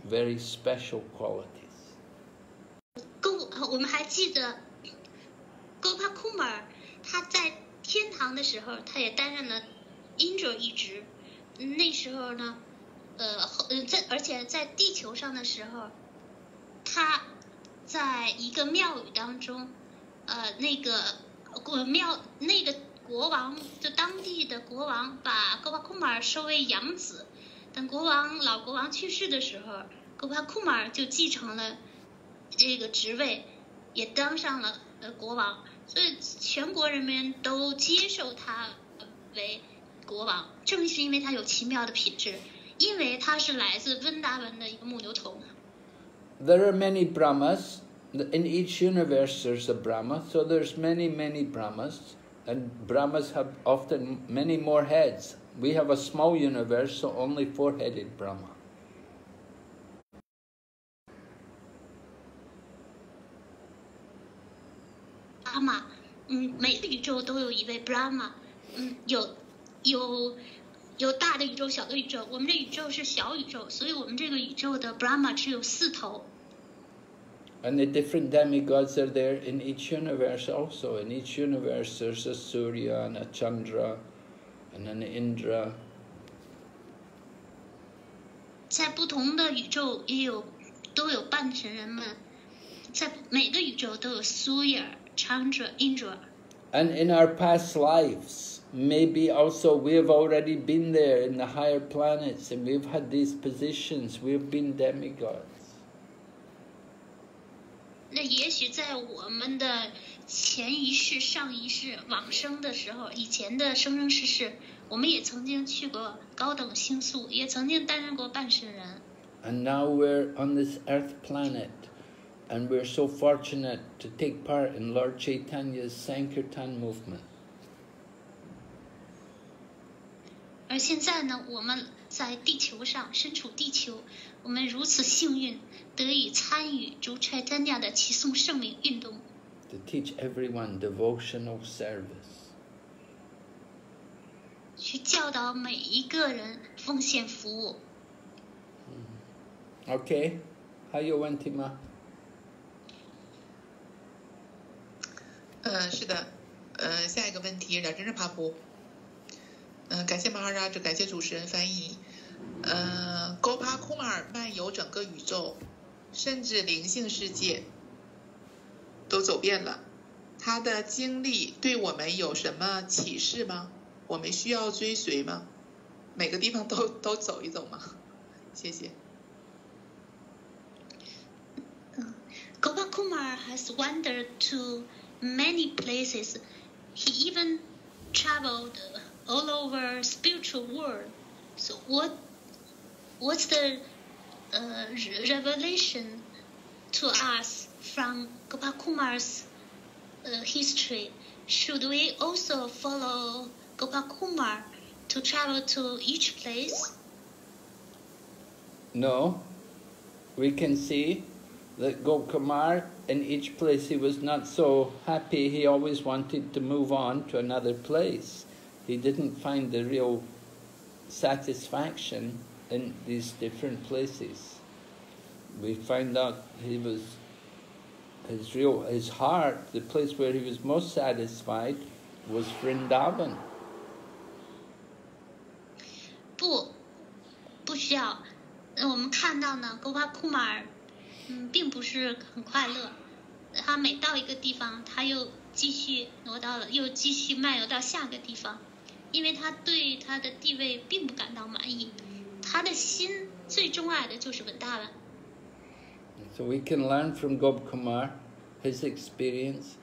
Very special qualities. 够，我们还记得 Gopakumar 他在天堂的时候，他也担任了 Indra 一职。嗯那时候呢， 呃，后呃，在而且在地球上的时候，他在一个庙宇当中，呃，那个国庙那个国王就当地的国王把 Gopakumar 收为养子。等国王老国王去世的时候，Gopakumar 就继承了这个职位，也当上了呃国王，所以全国人民都接受他为国王，正是因为他有奇妙的品质，因为他是来自温达文的一个牧牛童。 There are many Brahmas. In each universe there's a Brahma, so there's many, many Brahmas. And Brahmas have often many more heads. We have a small universe, so only four-headed Brahma. 阿玛，嗯，每个宇宙都有一位 Brahma，嗯，有有 有大的宇宙、小的宇宙。我们这宇宙是小宇宙，所以我们这个宇宙的 Brahma 只有四头。 And the different demigods are there in each universe also. In each universe there's a Surya and a Chandra and an Indra. 在不同的宇宙也有都有半神人们，在每个宇宙都有 Surya、Chandra、Indra。 And in our past lives, maybe also we have already been there in the higher planets and we've had these positions, we've been demigods. 那也许在我们的前一世、上一世、往生的时候，以前的生生世世，我们也曾经去过高等星宿，也曾经担任过半神人。 And now we're on this earth planet and we're so fortunate to take part in Lord Chaitanya's Sankirtan movement. 而现在呢，我们在地球上，身处地球，我们如此幸运，得以参与主 Chaitanya 的齐颂圣名运动，to teach everyone devotional service. 去教导每一个人奉献服务。Okay? Hayawantima. 嗯，是的，呃，下一个问题，冉真真帕布，嗯、感谢马哈拉，感谢主持人翻译。呃，Gopa Kumar 漫游整个宇宙，甚至灵性世界都走遍了。他的经历对我们有什么启示吗？我们需要追随吗？每个地方都 都走一走吗？谢谢。Gopakumar has wandered to many places. He even traveled all over spiritual world. So what what's the uh, revelation to us from Gopakumar's uh, history? Should we also follow Gopakumar to travel to each place? No, we can see that Gopkumar, in each place he was not so happy, he always wanted to move on to another place He didn't find the real satisfaction in these different places. We find out he was his real his heart, the place where he was most satisfied was Vrindavan. 不，不需要。呃，我们看到呢，勾巴库马尔，嗯，并不是很快乐。他每到一个地方，他又继续挪到了，又继续漫游到下个地方， 因为他对他的地位并不感到满意。他的心最钟爱的就是稳大了。So we can learn from Gopkumar, his experience,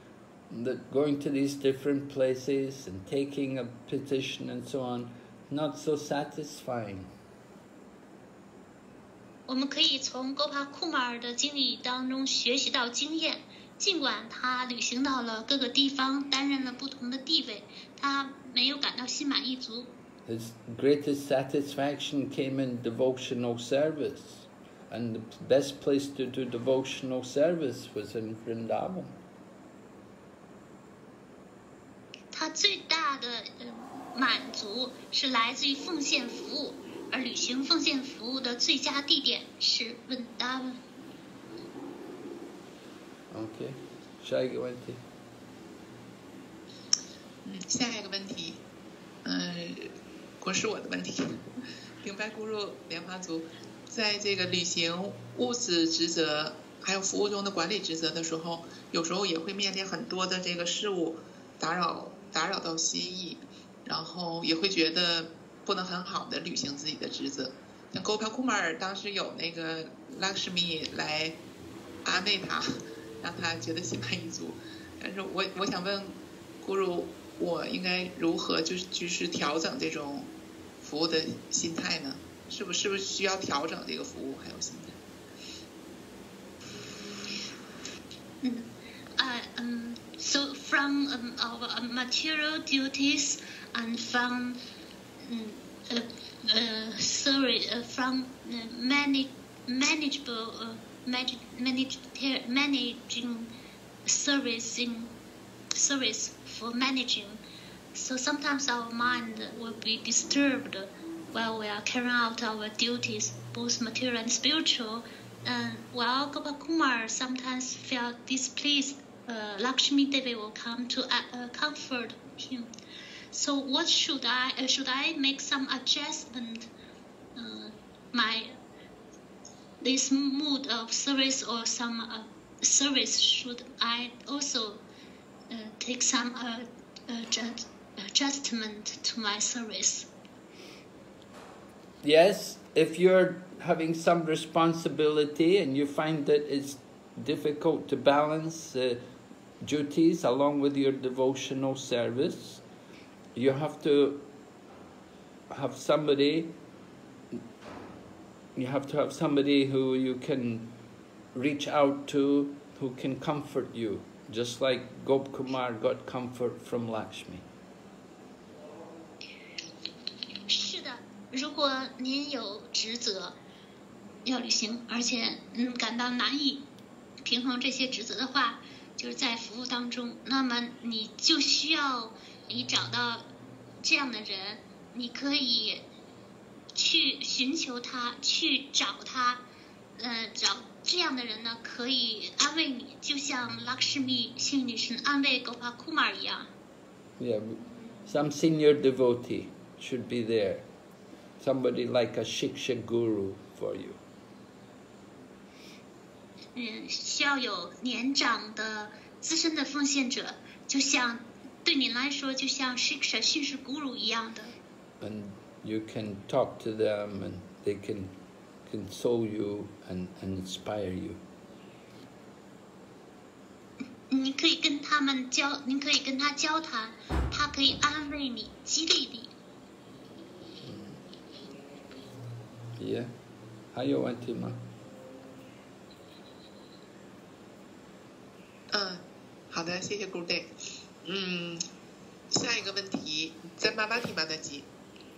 that going to these different places and taking a petition and so on, not so satisfying. 我们可以从 Gopakumar 的经历当中学习到经验。尽管他旅行到了各个地方，担任了不同的地位，他没有感到心满意足。His greatest satisfaction came in devotional service, and the best place to do devotional service was in Vrindavan. 他最大的呃满足是来自于奉献服务，而履行奉献服务的最佳地点是温达温。OK，下一个问题嗯，下一个问题，嗯，不是我的问题。明白孤入莲花族，在这个履行物质职责还有服务中的管理职责的时候，有时候也会面临很多的这个事物打扰打扰到心意，然后也会觉得不能很好的履行自己的职责。像 Gopal Kumar 当时有那个 Lakshmi 来安慰他，让他觉得心满意足。但是我我想问咕噜，我应该如何就是就是调整这种服务的心态呢？是不是不是需要调整这个服务还有心态？嗯，呃嗯，so from um, our material duties and from um, uh, uh, sorry uh, from uh, manage manageable uh, manage, manage, managing service in service for managing. So sometimes our mind will be disturbed while we are carrying out our duties, both material and spiritual. And while Gopakumar sometimes felt displeased, uh, Lakshmi Devi will come to uh, uh, comfort him. So what should I uh, should I make some adjustment? Uh, my this mood of service or some uh, service should I also uh, take some uh, adjust, adjustment to my service? Yes, if you're having some responsibility and you find that it's difficult to balance duties along with your devotional service, you have to have somebody you have to have somebody who you can reach out to who can comfort you just like Gop Kumar got comfort from Lakshmi 是的，如果您有职责要履行，而且嗯感到难以平衡这些职责的话，就是在服务当中，那么你就需要你找到这样的人，你可以去寻求他，去找他，呃，找这样的人呢，可以安慰你，就像 Lakshmi 幸运女神安慰 Gopakumar 一样。Yeah, some senior devotee should be there. Somebody like a Shiksha guru for you. 嗯，需要有年长的资深的奉献者，就像对您来说，就像 Shiksha 训示 Guru 一样的。And you can talk to them and they can console you and, and inspire you. 你可以跟他们交，你可以跟他交谈，他可以安慰你、激励你。 Yeah? 还有问题吗？嗯，好的，谢谢 Good Day。嗯，下一个问题，在马巴提马的吉，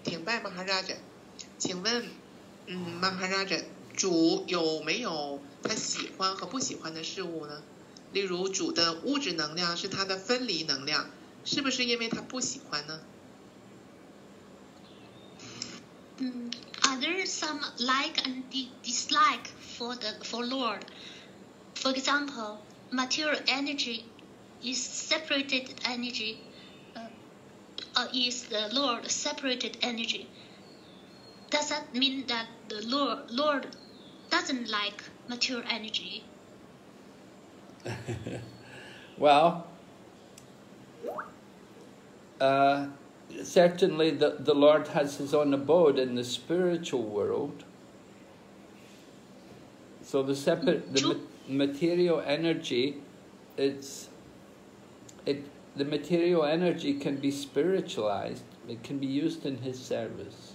挺拜马哈拉着，请问，嗯，马哈拉着，主有没有他喜欢和不喜欢的事物呢？例如，主的物质能量是他的分离能量，是不是因为他不喜欢呢？嗯，Are there some like and di- dislike for the for Lord? For example, material energy is separated energy. Is the Lord separated energy? Does that mean that the Lord Lord doesn't like material energy? Well, uh, certainly the, the Lord has his own abode in the spiritual world. So the separate the ma- material energy, it's it the material energy can be spiritualized, it can be used in his service.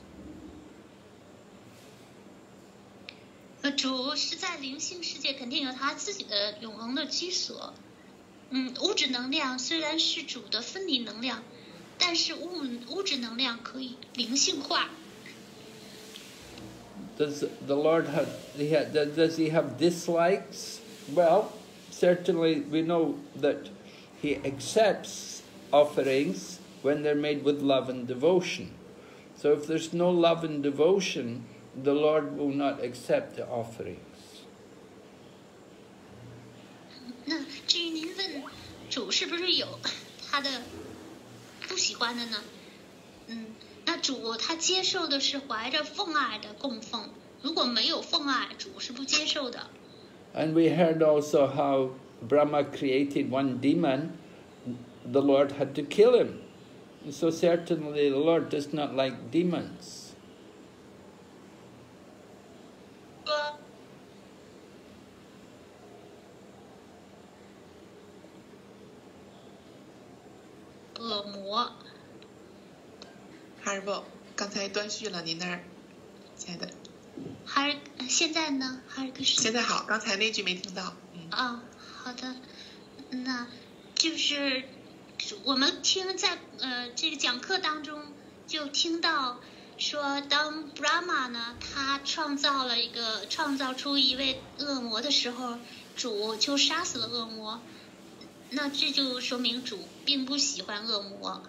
Does the Lord have, he does he have dislikes? Well, certainly we know that he accepts offerings when they're made with love and devotion. So if there's no love and devotion, the Lord will not accept the offerings. 那至于您问主是不是有他的不喜欢的呢？嗯，那主他接受的是怀着奉爱的供奉，如果没有奉爱，主是不接受的。 And we heard also how Brahma created one demon, the Lord had to kill him. So certainly the Lord does not like demons. 呃，恶魔，哈尔伯，刚才断续了，您那儿，亲爱的，哈尔现在呢？哈尔克什现在好，刚才那句没听到，嗯。啊， 好的，那就是我们听在呃这个讲课当中就听到说，当 Brahma 呢，他创造了一个创造出一位恶魔的时候，主就杀死了恶魔。那这就说明主并不喜欢恶魔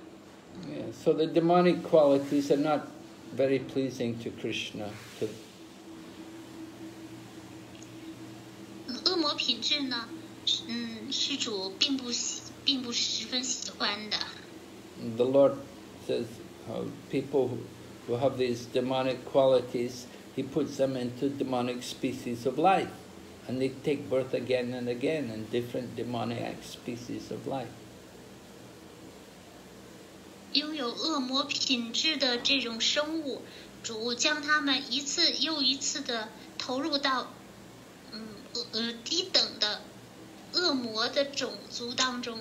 ，Yeah, so the demonic qualities are not very pleasing to Krishna. To, 嗯恶魔品质呢，是 嗯，是主并不喜，并不十分喜欢的。 the Lord says how people who, who have these demonic qualities, He puts them into demonic species of life. And they take birth again and again in different demoniac species of life. 拥有恶魔品质的这种生物，主将它们一次又一次的投入到，嗯呃呃低等的 恶魔的种族当中。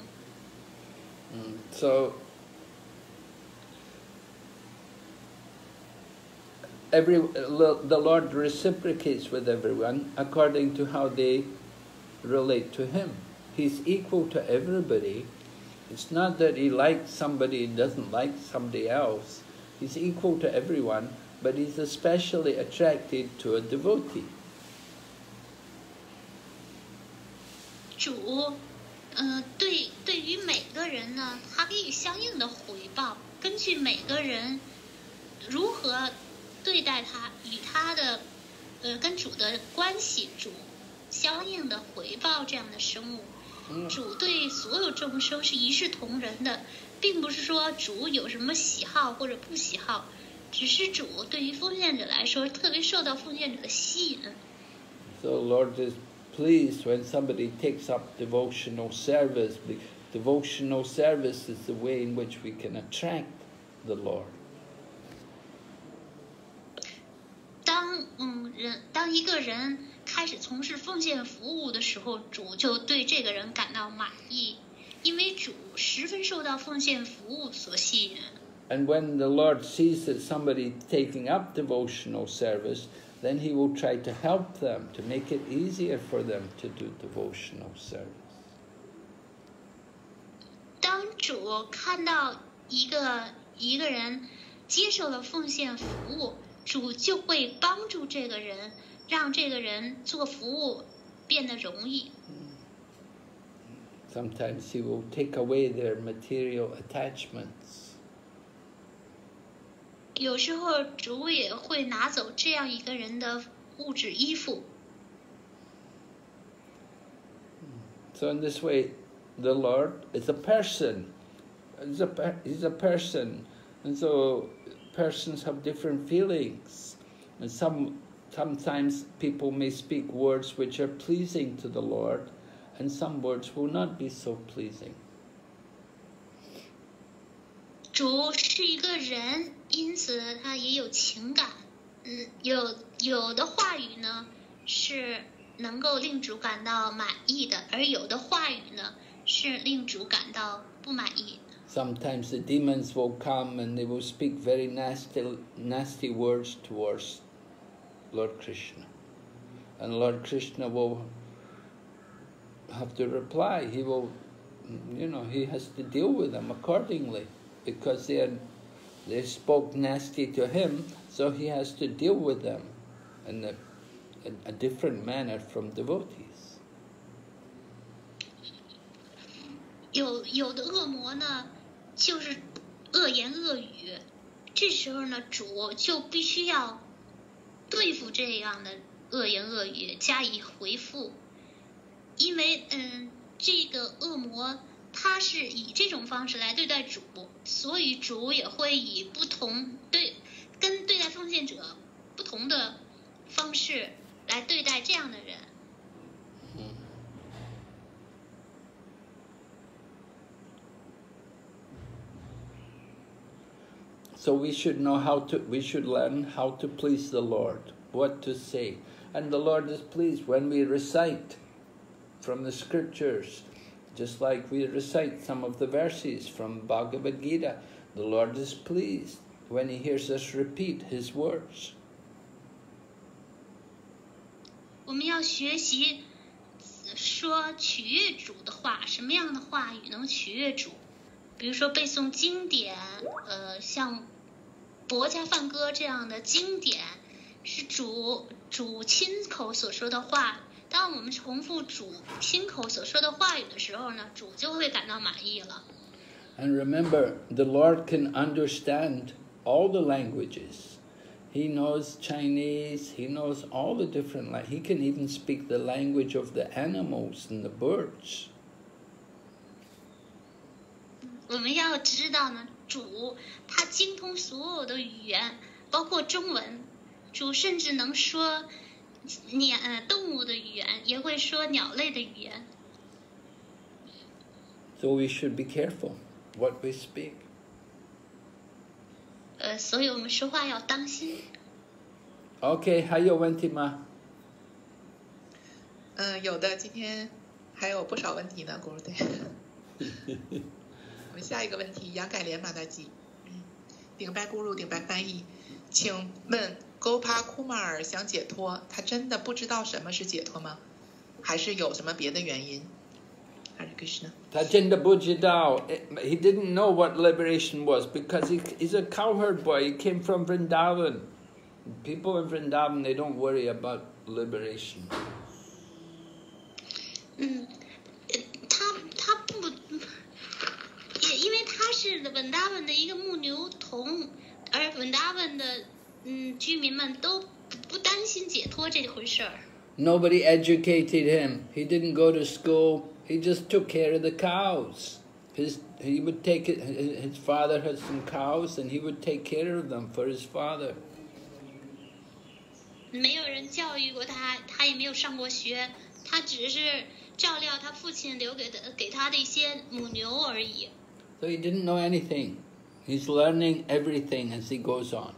Mm. So every the Lord reciprocates with everyone according to how they relate to Him. He's equal to everybody. It's not that He likes somebody and doesn't like somebody else. He's equal to everyone, but He's especially attracted to a devotee. 主，呃，对对于每个人呢，他给予相应的回报，根据每个人如何对待他，与他的呃跟主的关系，主相应的回报这样的生物。主对所有众生是一视同仁的，并不是说主有什么喜好或者不喜好，只是主对于奉献者来说特别受到奉献者的吸引。So Lord is pleased when somebody takes up devotional service. be- Devotional service is the way in which we can attract the Lord. 人当一个人开始从事奉献服务的时候，主就对这个人感到满意，因为主十分受到奉献服务所吸引。 And when the Lord sees that somebody taking up devotional service, then He will try to help them to make it easier for them to do devotional service. 当主看到一个一个人接受了奉献服务，主就会帮助这个人，让这个人做服务变得容易。 Sometimes He will take away their material attachments. 有时候主也会拿走这样一个人的物质依附。 So in this way, the Lord is a person. He's a, per- he's a person. And so persons have different feelings. And some, sometimes people may speak words which are pleasing to the Lord, and some words will not be so pleasing. 主是一个人， 因此他也有情感。嗯，有有的话语呢是能够令主感到满意的，而有的话语呢是令主感到不满意的。 Sometimes the demons will come and they will speak very nasty, nasty words towards Lord Krishna. And Lord Krishna will have to reply. He will, you know, he has to deal with them accordingly because they, are, they spoke nasty to him, so he has to deal with them in a, a different manner from devotees. 有有的恶魔呢，就是恶言恶语，这时候呢，主就必须要对付这样的恶言恶语，加以回复，因为嗯，这个恶魔他是以这种方式来对待主，所以主也会以不同对跟对待奉献者不同的方式来对待这样的人。So we should know how to, we should learn how to please the Lord, what to say. And the Lord is pleased when we recite from the scriptures, just like we recite some of the verses from Bhagavad Gita. The Lord is pleased when He hears us repeat His words. 我们要学习说取悦主的话，什么样的话语能取悦主？比如说背诵经典，呃，像薄家梵歌这样的经典，是主主亲口所说的话。当我们重复主亲口所说的话语的时候呢，主就会感到满意了。 And remember, the Lord can understand all the languages. He knows Chinese, he knows all the different languages. He can even speak the language of the animals and the birds. 我们要知道呢，主他精通所有的语言，包括中文。主甚至能说 鸟呃动物的语言，也会说鸟类的语言。So we should be careful what we speak. 呃，所以我们说话要当心。Okay, 还有问题吗？嗯，有的，今天还有不少问题呢，古鲁队。我们下一个问题，杨改莲马大吉，嗯，顶白咕噜，顶白翻译，请问 Gopa Kumar 想解脱，他真的不知道什么是解脱吗？还是有什么别的原因？还是 Krishna？Tajinda Bujidao, he didn't know what liberation was because he, he's a cowherd boy. He came from Vrindavan. People in Vrindavan, they don't worry about liberation. 嗯，呃他他不，也因为他是文达文的一个牧牛童，而文达文的 嗯居民们都不不担心解脱这回事儿。 Nobody educated him. He didn't go to school. He just took care of the cows. His, he would take it, his his father had some cows and he would take care of them for his father. 没有人教育过他，他也没有上过学，他只是照料他父亲留给的给他的一些母牛而已。 So he didn't know anything. He's learning everything as he goes on.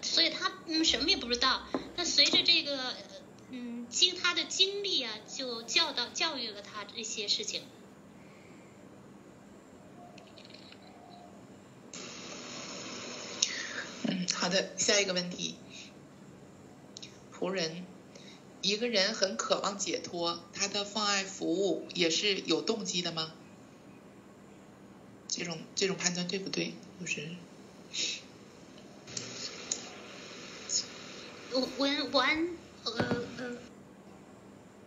所以他嗯什么也不知道。那随着这个嗯经他的经历啊，就教导教育了他这些事情。嗯，好的，下一个问题。仆人，一个人很渴望解脱，他的放爱服务也是有动机的吗？这种这种判断对不对？就是。When one uh, uh,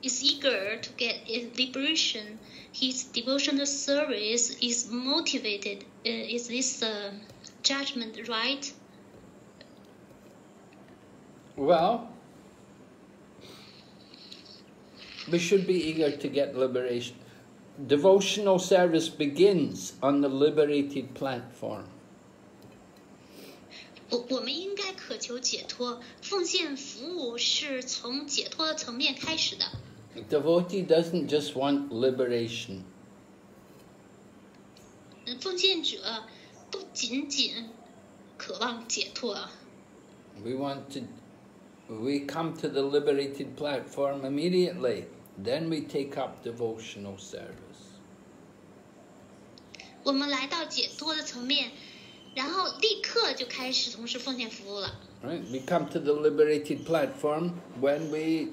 is eager to get liberation, his devotional service is motivated. Uh, is this uh, judgment right? Well, we should be eager to get liberation. Devotional service begins on the liberated platform. 我我们应该渴求解脱，奉献服务是从解脱的层面开始的。Devotee doesn't just want liberation. 奉献者不仅仅渴望解脱。We want to we come to the liberated platform immediately. Then we take up devotional service. 我们来到解脱的层面，然后立刻就开始从事奉献服务了。Right, we come to the liberated platform when we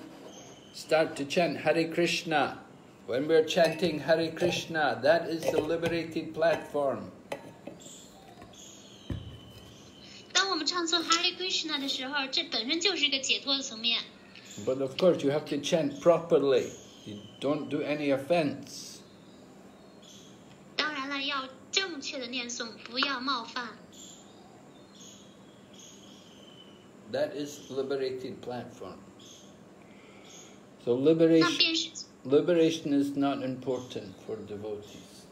start to chant Hare Krishna. When we're chanting Hare Krishna, that is the liberated platform. 我们唱诵 Hare Krishna 的时候，这本身就是一个解脱的层面。But of course, you have to chant properly. You don't do any offense. 当然了，要 正确的念诵，不要冒犯。That is liberated platform. So liberation, liberation is not important for devotees.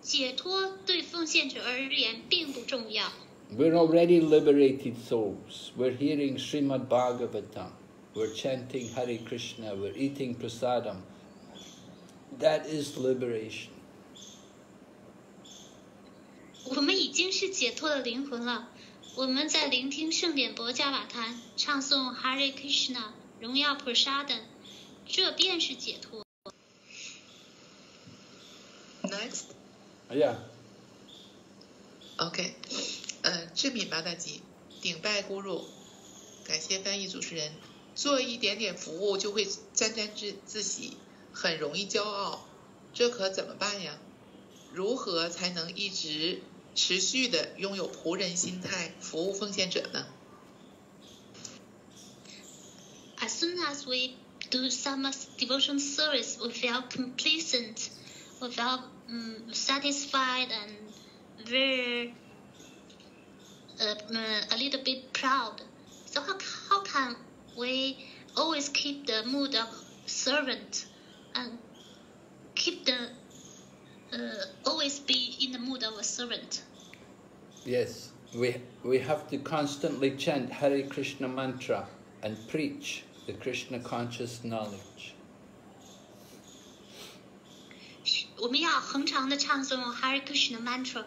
解脱对奉献者而言并不重要。We're already liberated souls. We're hearing Srimad Bhagavatam. We're chanting Hare Krishna. We're eating prasadam. That is liberation. 我们已经是解脱的灵魂了。我们在聆听圣典博伽瓦坛，唱诵 Hare Krishna，荣耀 Prasadam，这便是解脱。Next. Yeah. OK，呃，智敏八大吉，顶拜咕噜，感谢翻译主持人。做一点点服务就会沾沾自自喜，很容易骄傲，这可怎么办呀？如何才能一直持续的拥有仆人心态，服务奉献者呢？As soon as we do some devotion service, we feel complacent, we feel um, satisfied and very uh, a little bit proud. So how, how can we always keep the mood of servant and keep the uh, always be in the mood of a servant? Yes, we we have to constantly chant Hare Krishna mantra and preach the Krishna conscious knowledge. 我们要恒常的唱诵 Hare Krishna mantra，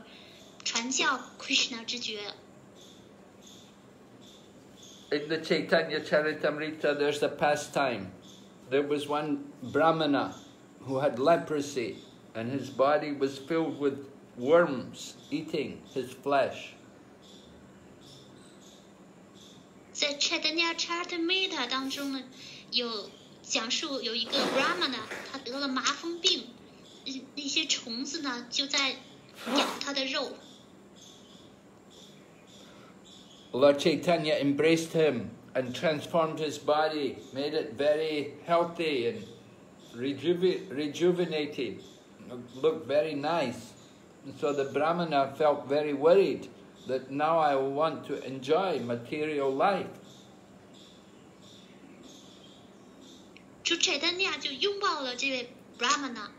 传教 Krishna 之觉。In the Chaitanya Charitamrita, there's a pastime. There was one Brahmana who had leprosy, and his body was filled with worms eating his flesh. 在 Chaitanya Charitamrita 当中呢，有讲述有一个 Brahmana，他得了麻风病。那些虫子呢，就在咬他的肉。Lord Chaitanya embraced him and transformed his body, made it very healthy and rejuve rejuvenated, looked very nice. And so the Brahmana felt very worried that now I want to enjoy material life. 就 Chaitanya 就拥抱了这位 Brahmana。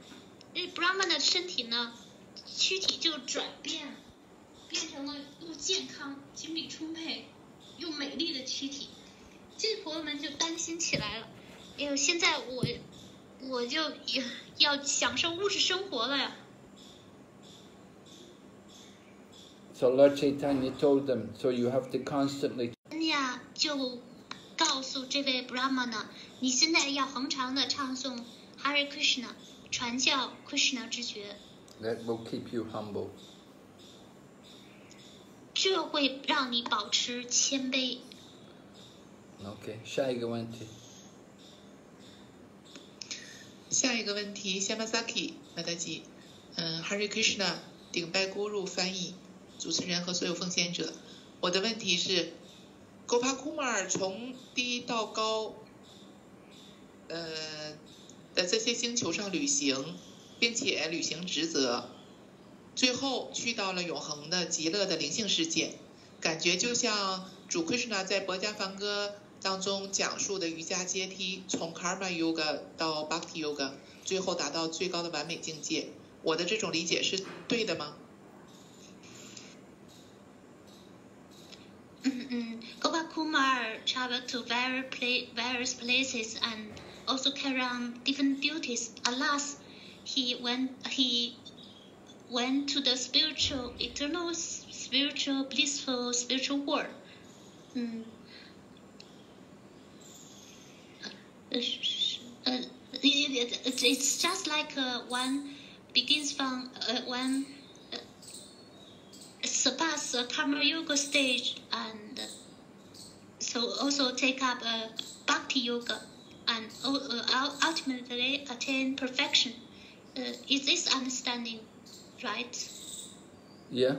这 Brahman 的身体呢，躯体就转变，变成了又健康、精力充沛、又美丽的躯体。这婆罗门就担心起来了，哎呦，现在我 我就要享受物质生活了呀。So Lord Chaitanya told them, so you have to constantly 呀就告诉这位 Brahmana，你现在要恒常的唱诵 Hare Krishna，传教 Krishna 之觉，that will keep you humble. 这会让你保持谦卑。Okay, 下一个问题。下一个问题，Shamasaki 马达吉，嗯，Hari Krishna，顶拜 Guru 翻译，主持人和所有奉献者。我的问题是，Gopakumar 从低到高，呃的这些星球上旅行，并且履行职责，最后去到了永恒的极乐的灵性世界，感觉就像主 Krishna 在《博家梵歌》当中讲述的瑜伽阶梯，从 Karma Yoga 到 Bhakti Yoga，最后达到最高的完美境界。我的这种理解是对的吗？嗯嗯，Gopakumar traveled to various pla various places and also carry on different duties. Alas, he went he went to the spiritual, eternal, spiritual, blissful spiritual world. 嗯， 呃，呃，it, it, it's just like uh, one begins from uh, one uh, surpass the karma yoga stage and so also take up a bhakti yoga and uh, uh, ultimately attain perfection. Uh, is this understanding right? Yeah.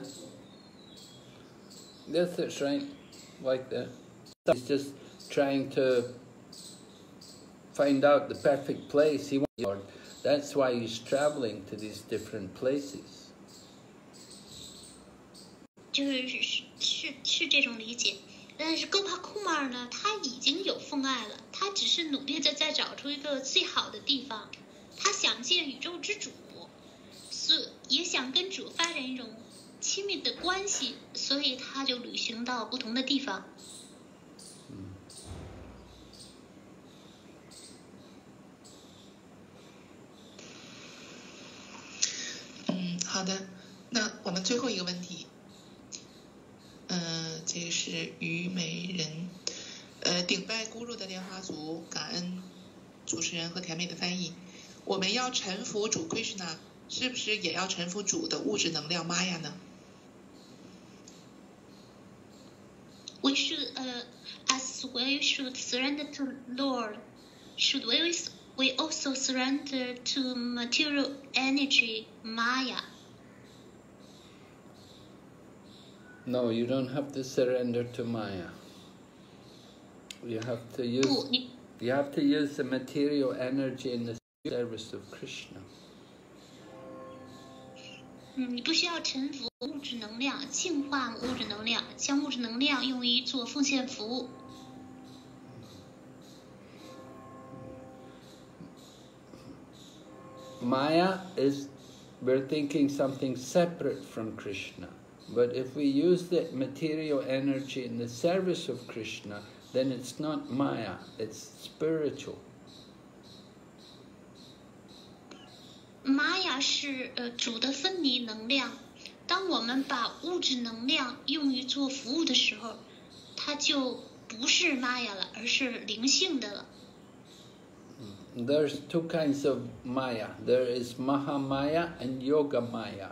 Yes, that's right. Like that. It's just trying to find out the perfect place he wants. Lord. That's why he's traveling to these different places. 就是是是是这种理解，但是戈帕库马尔呢，他已经有父爱了，他只是努力的在找出一个最好的地方，他想见宇宙之主，是也想跟主发展一种亲密的关系，所以他就旅行到不同的地方。好的。那我们最后一个问题，嗯、这是虞美人，呃，顶拜咕噜的莲花族，感恩主持人和甜美的翻译。我们要臣服主 Krishna，是不是也要臣服主的物质能量玛雅呢？We should, uh, as we should surrender to Lord, should we we also surrender to material energy Maya? No, you don't have to surrender to Maya. You have to use 不，你 you have to use the material energy in the service of Krishna. 嗯，你不需要臣服物质能量，净化物质能量，将物质能量用于做奉献服务。 Maya is we're thinking something separate from Krishna. But if we use the material energy in the service of Krishna, then it's not Maya, it's spiritual. 玛雅是呃主的分离能量，当我们把物质能量用于做服务的时候，它就不是玛雅了，而是灵性的了。 There's two kinds of Maya. There is Mahamaya and Yoga Maya.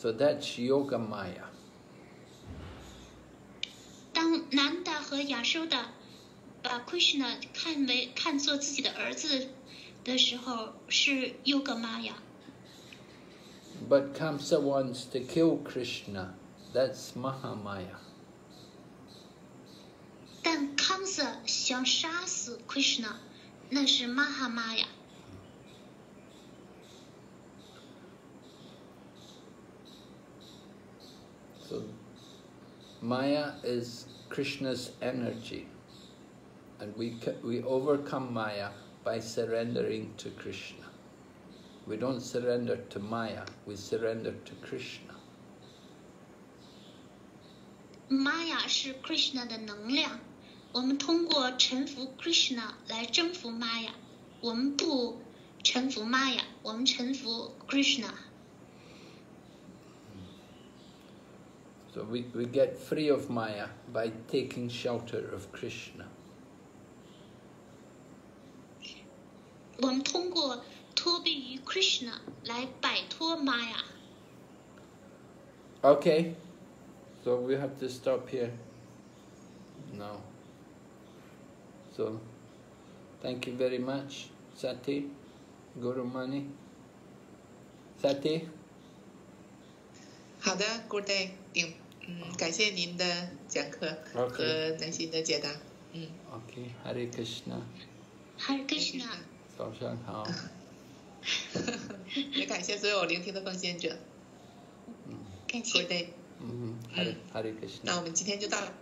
so that's Yoga Maya. 当南达和亚修达把 Krishna 看为看作自己的儿子的时候，是 Yoga Maya。But Kamsa wants to kill Krishna, that's Mahamaya. 但 Kamsa 想杀死 Krishna，那是玛 Maya is Krishna's energy, and we ca- we overcome Maya by surrendering to Krishna. We don't surrender to Maya; we surrender to Krishna. Maya 是 Krishna 的能量，我们通过臣服 Krishna 来征服 Maya。我们不臣服 Maya，我们臣服 Krishna。 So we, we get free of Maya by taking shelter of Krishna. 我们通过托庇于 Krishna 来摆脱 Maya。Okay, so we have to stop here now. So, thank you very much, Sati, Guru Mani. Sati? 好的，Good day，顶。感谢您的讲课和耐心的解答。Okay. 嗯。OK，Hare、okay. Krishna。Hare Krishna。早上好。也感谢所有聆听的奉献者。嗯，感谢。对。嗯，Hare Krishna。那我们今天就到了。